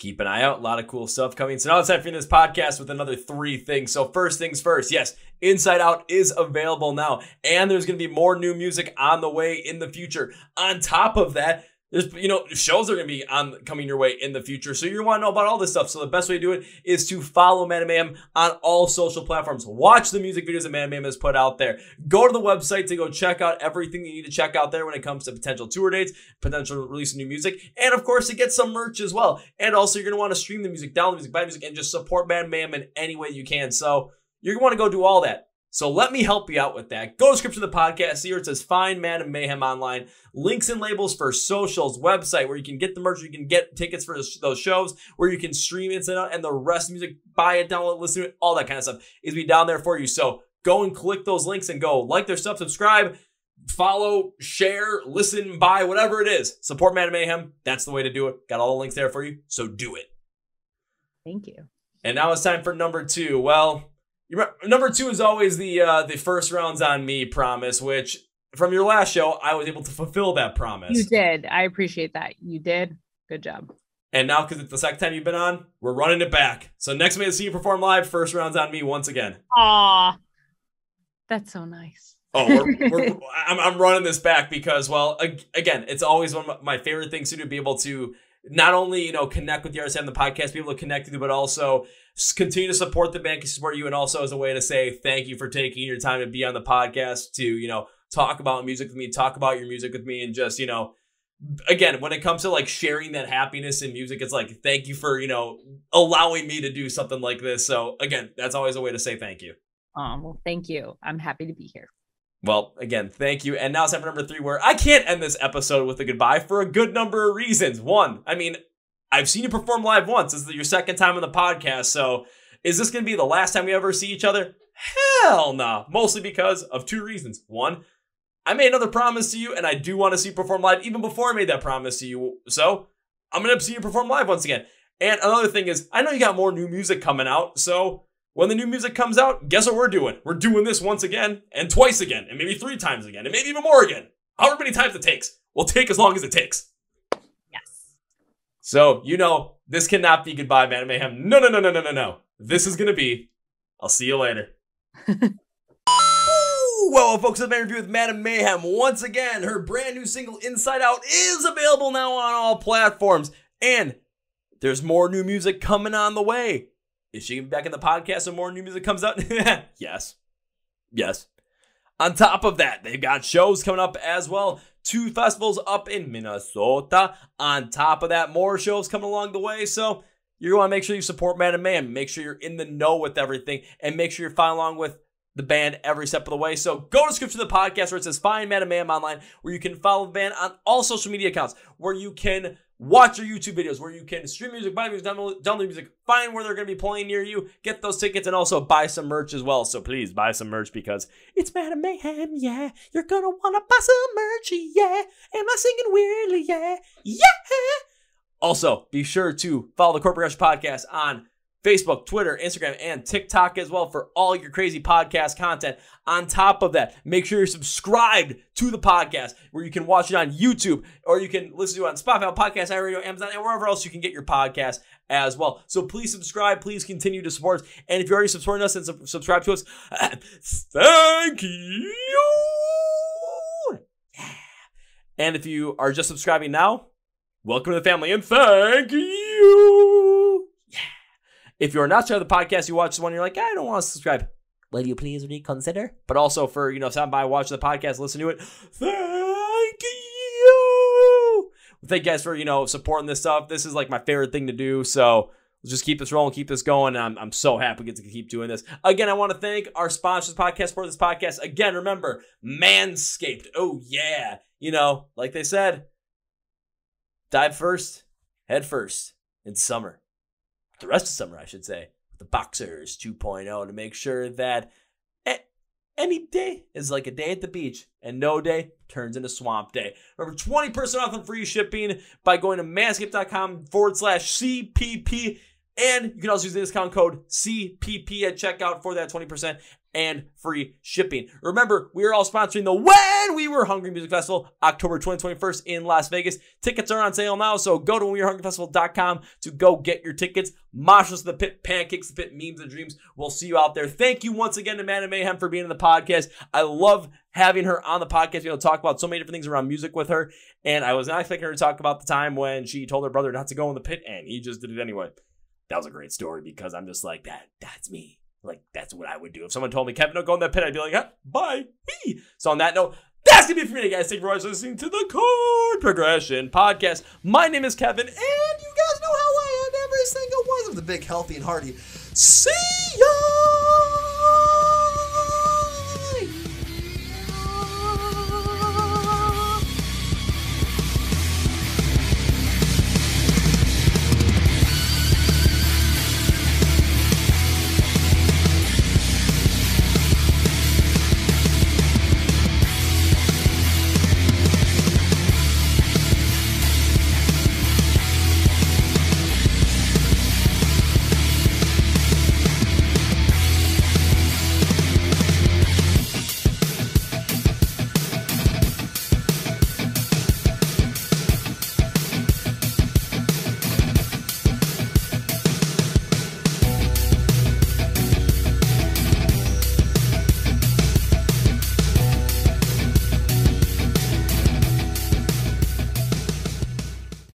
keep an eye out. A lot of cool stuff coming. So now it's time for this podcast with another three things. So first things first, yes, Inside Out is available now, and there's going to be more new music on the way in the future. On top of that, there's you know shows are gonna be on coming your way in the future, so you want to know about all this stuff. So the best way to do it is to follow Mayhem on all social platforms. Watch the music videos that Madame Mayhem has put out there. Go to the website to go check out everything you need to check out there when it comes to potential tour dates, potential release of new music, and of course to get some merch as well. And also you're gonna want to stream the music, download the music, buy music, and just support Mayhem in any way you can. So you're gonna want to go do all that. So let me help you out with that. Go to the description of the podcast, see where it says Find Madame Mayhem online. Links and labels for socials, website where you can get the merch, you can get tickets for those shows, where you can stream it and uh, the rest of music, buy it, download, listen to it, all that kind of stuff is be down there for you. So go and click those links and go like their stuff, subscribe, follow, share, listen, buy, whatever it is. Support Madame Mayhem. That's the way to do it. Got all the links there for you. So do it. Thank you. And now it's time for number two. Well, number two is always the uh, the first rounds on me promise, which from your last show I was able to fulfill that promise. You did. I appreciate that. You did. Good job. And now, because it's the second time you've been on, we're running it back. So next time I see you perform live, first rounds on me once again. Aw, that's so nice. Oh, we're, we're, I'm, I'm running this back because, well, again, it's always one of my favorite things to do to be able to not only you know connect with the on the podcast, be able to connect with you, but also continue to support the band, support you, and also as a way to say thank you for taking your time to be on the podcast to you know talk about music with me, talk about your music with me, and just you know again when it comes to like sharing that happiness in music it's like thank you for you know allowing me to do something like this. So again that's always a way to say thank you. Oh well thank you. I'm happy to be here well, again, thank you. And now it's time for number three, where I can't end this episode with a goodbye for a good number of reasons. One, I mean, I've seen you perform live once. This is your second time on the podcast. So is this going to be the last time we ever see each other? Hell no. Nah. Mostly because of two reasons. One, I made another promise to you, and I do want to see you perform live even before I made that promise to you. So I'm going to see you perform live once again. And another thing is, I know you got more new music coming out. So when the new music comes out, guess what we're doing? We're doing this once again, and twice again, and maybe three times again, and maybe even more again. However many times it takes. We'll take as long as it takes. Yes. So, you know, this cannot be goodbye, Madame Mayhem. No, no, no, no, no, no, no. This is going to be, I'll see you later. well, folks, I've interview with Madame Mayhem. Once again, her brand new single, Inside Out, is available now on all platforms. And there's more new music coming on the way. Is she back in the podcast when more new music comes out? yes. Yes. On top of that, they've got shows coming up as well. Two festivals up in Minnesota. On top of that, more shows coming along the way. So you want to make sure you support Madame Mayhem. Make sure you're in the know with everything and make sure you're following along with the band every step of the way. So go to the description of the podcast where it says Find Madame Mayhem online, where you can follow the band on all social media accounts, where you can watch your YouTube videos where you can stream music, buy music, download, download music, find where they're going to be playing near you, get those tickets, and also buy some merch as well. So please buy some merch because it's Madame Mayhem, yeah. You're going to want to buy some merch, yeah. Am I singing weirdly, yeah? Yeah! Also, be sure to follow the Chord Progression Podcast on Facebook, Twitter, Instagram, and TikTok as well for all your crazy podcast content. On top of that, make sure you're subscribed to the podcast where you can watch it on YouTube or you can listen to it on Spotify, Podcast, iRadio, Amazon, and wherever else you can get your podcast as well. So please subscribe. Please continue to support us. And if you're already supporting us and sub- subscribe to us, thank you. And if you are just subscribing now, welcome to the family and thank you. If you're not sure to the podcast, you watch the one, you're like, I don't want to subscribe. Will you please reconsider? But also for, you know, stop by, watch the podcast, listen to it. Thank you. Thank you guys for, you know, supporting this stuff. This is like my favorite thing to do. So let's just keep this rolling, keep this going. I'm, I'm so happy we get to keep doing this. Again, I want to thank our sponsors, podcast for this podcast. Again, remember, Manscaped. Oh, yeah. You know, like they said, dive first, head first in summer the rest of summer, I should say, the Boxers 2.0 to make sure that any day is like a day at the beach and no day turns into swamp day. Remember, 20% off and free shipping by going to manscaped.com forward slash CPP. And you can also use the discount code CPP at checkout for that 20% and free shipping. Remember, we are all sponsoring the When We Were Hungry Music Festival, October 2021 in Las Vegas. Tickets are on sale now, so go to whenwewerehungryfestival.com to go get your tickets. Moshers the Pit, Pancakes the Pit, Memes and Dreams. We'll see you out there. Thank you once again to Madame Mayhem for being in the podcast. I love having her on the podcast, being able to talk about so many different things around music with her. And I was not expecting her to talk about the time when she told her brother not to go in the pit, and he just did it anyway. That was a great story because I'm just like, that, that's me. Like, that's what I would do. If someone told me, Kevin, don't go in that pit, I'd be like, ah, bye. So, on that note, that's to be for me, guys. Thank you for listening to the Chord Progression Podcast. My name is Kevin, and you guys know how I am every single one of the big, healthy, and hearty. See ya!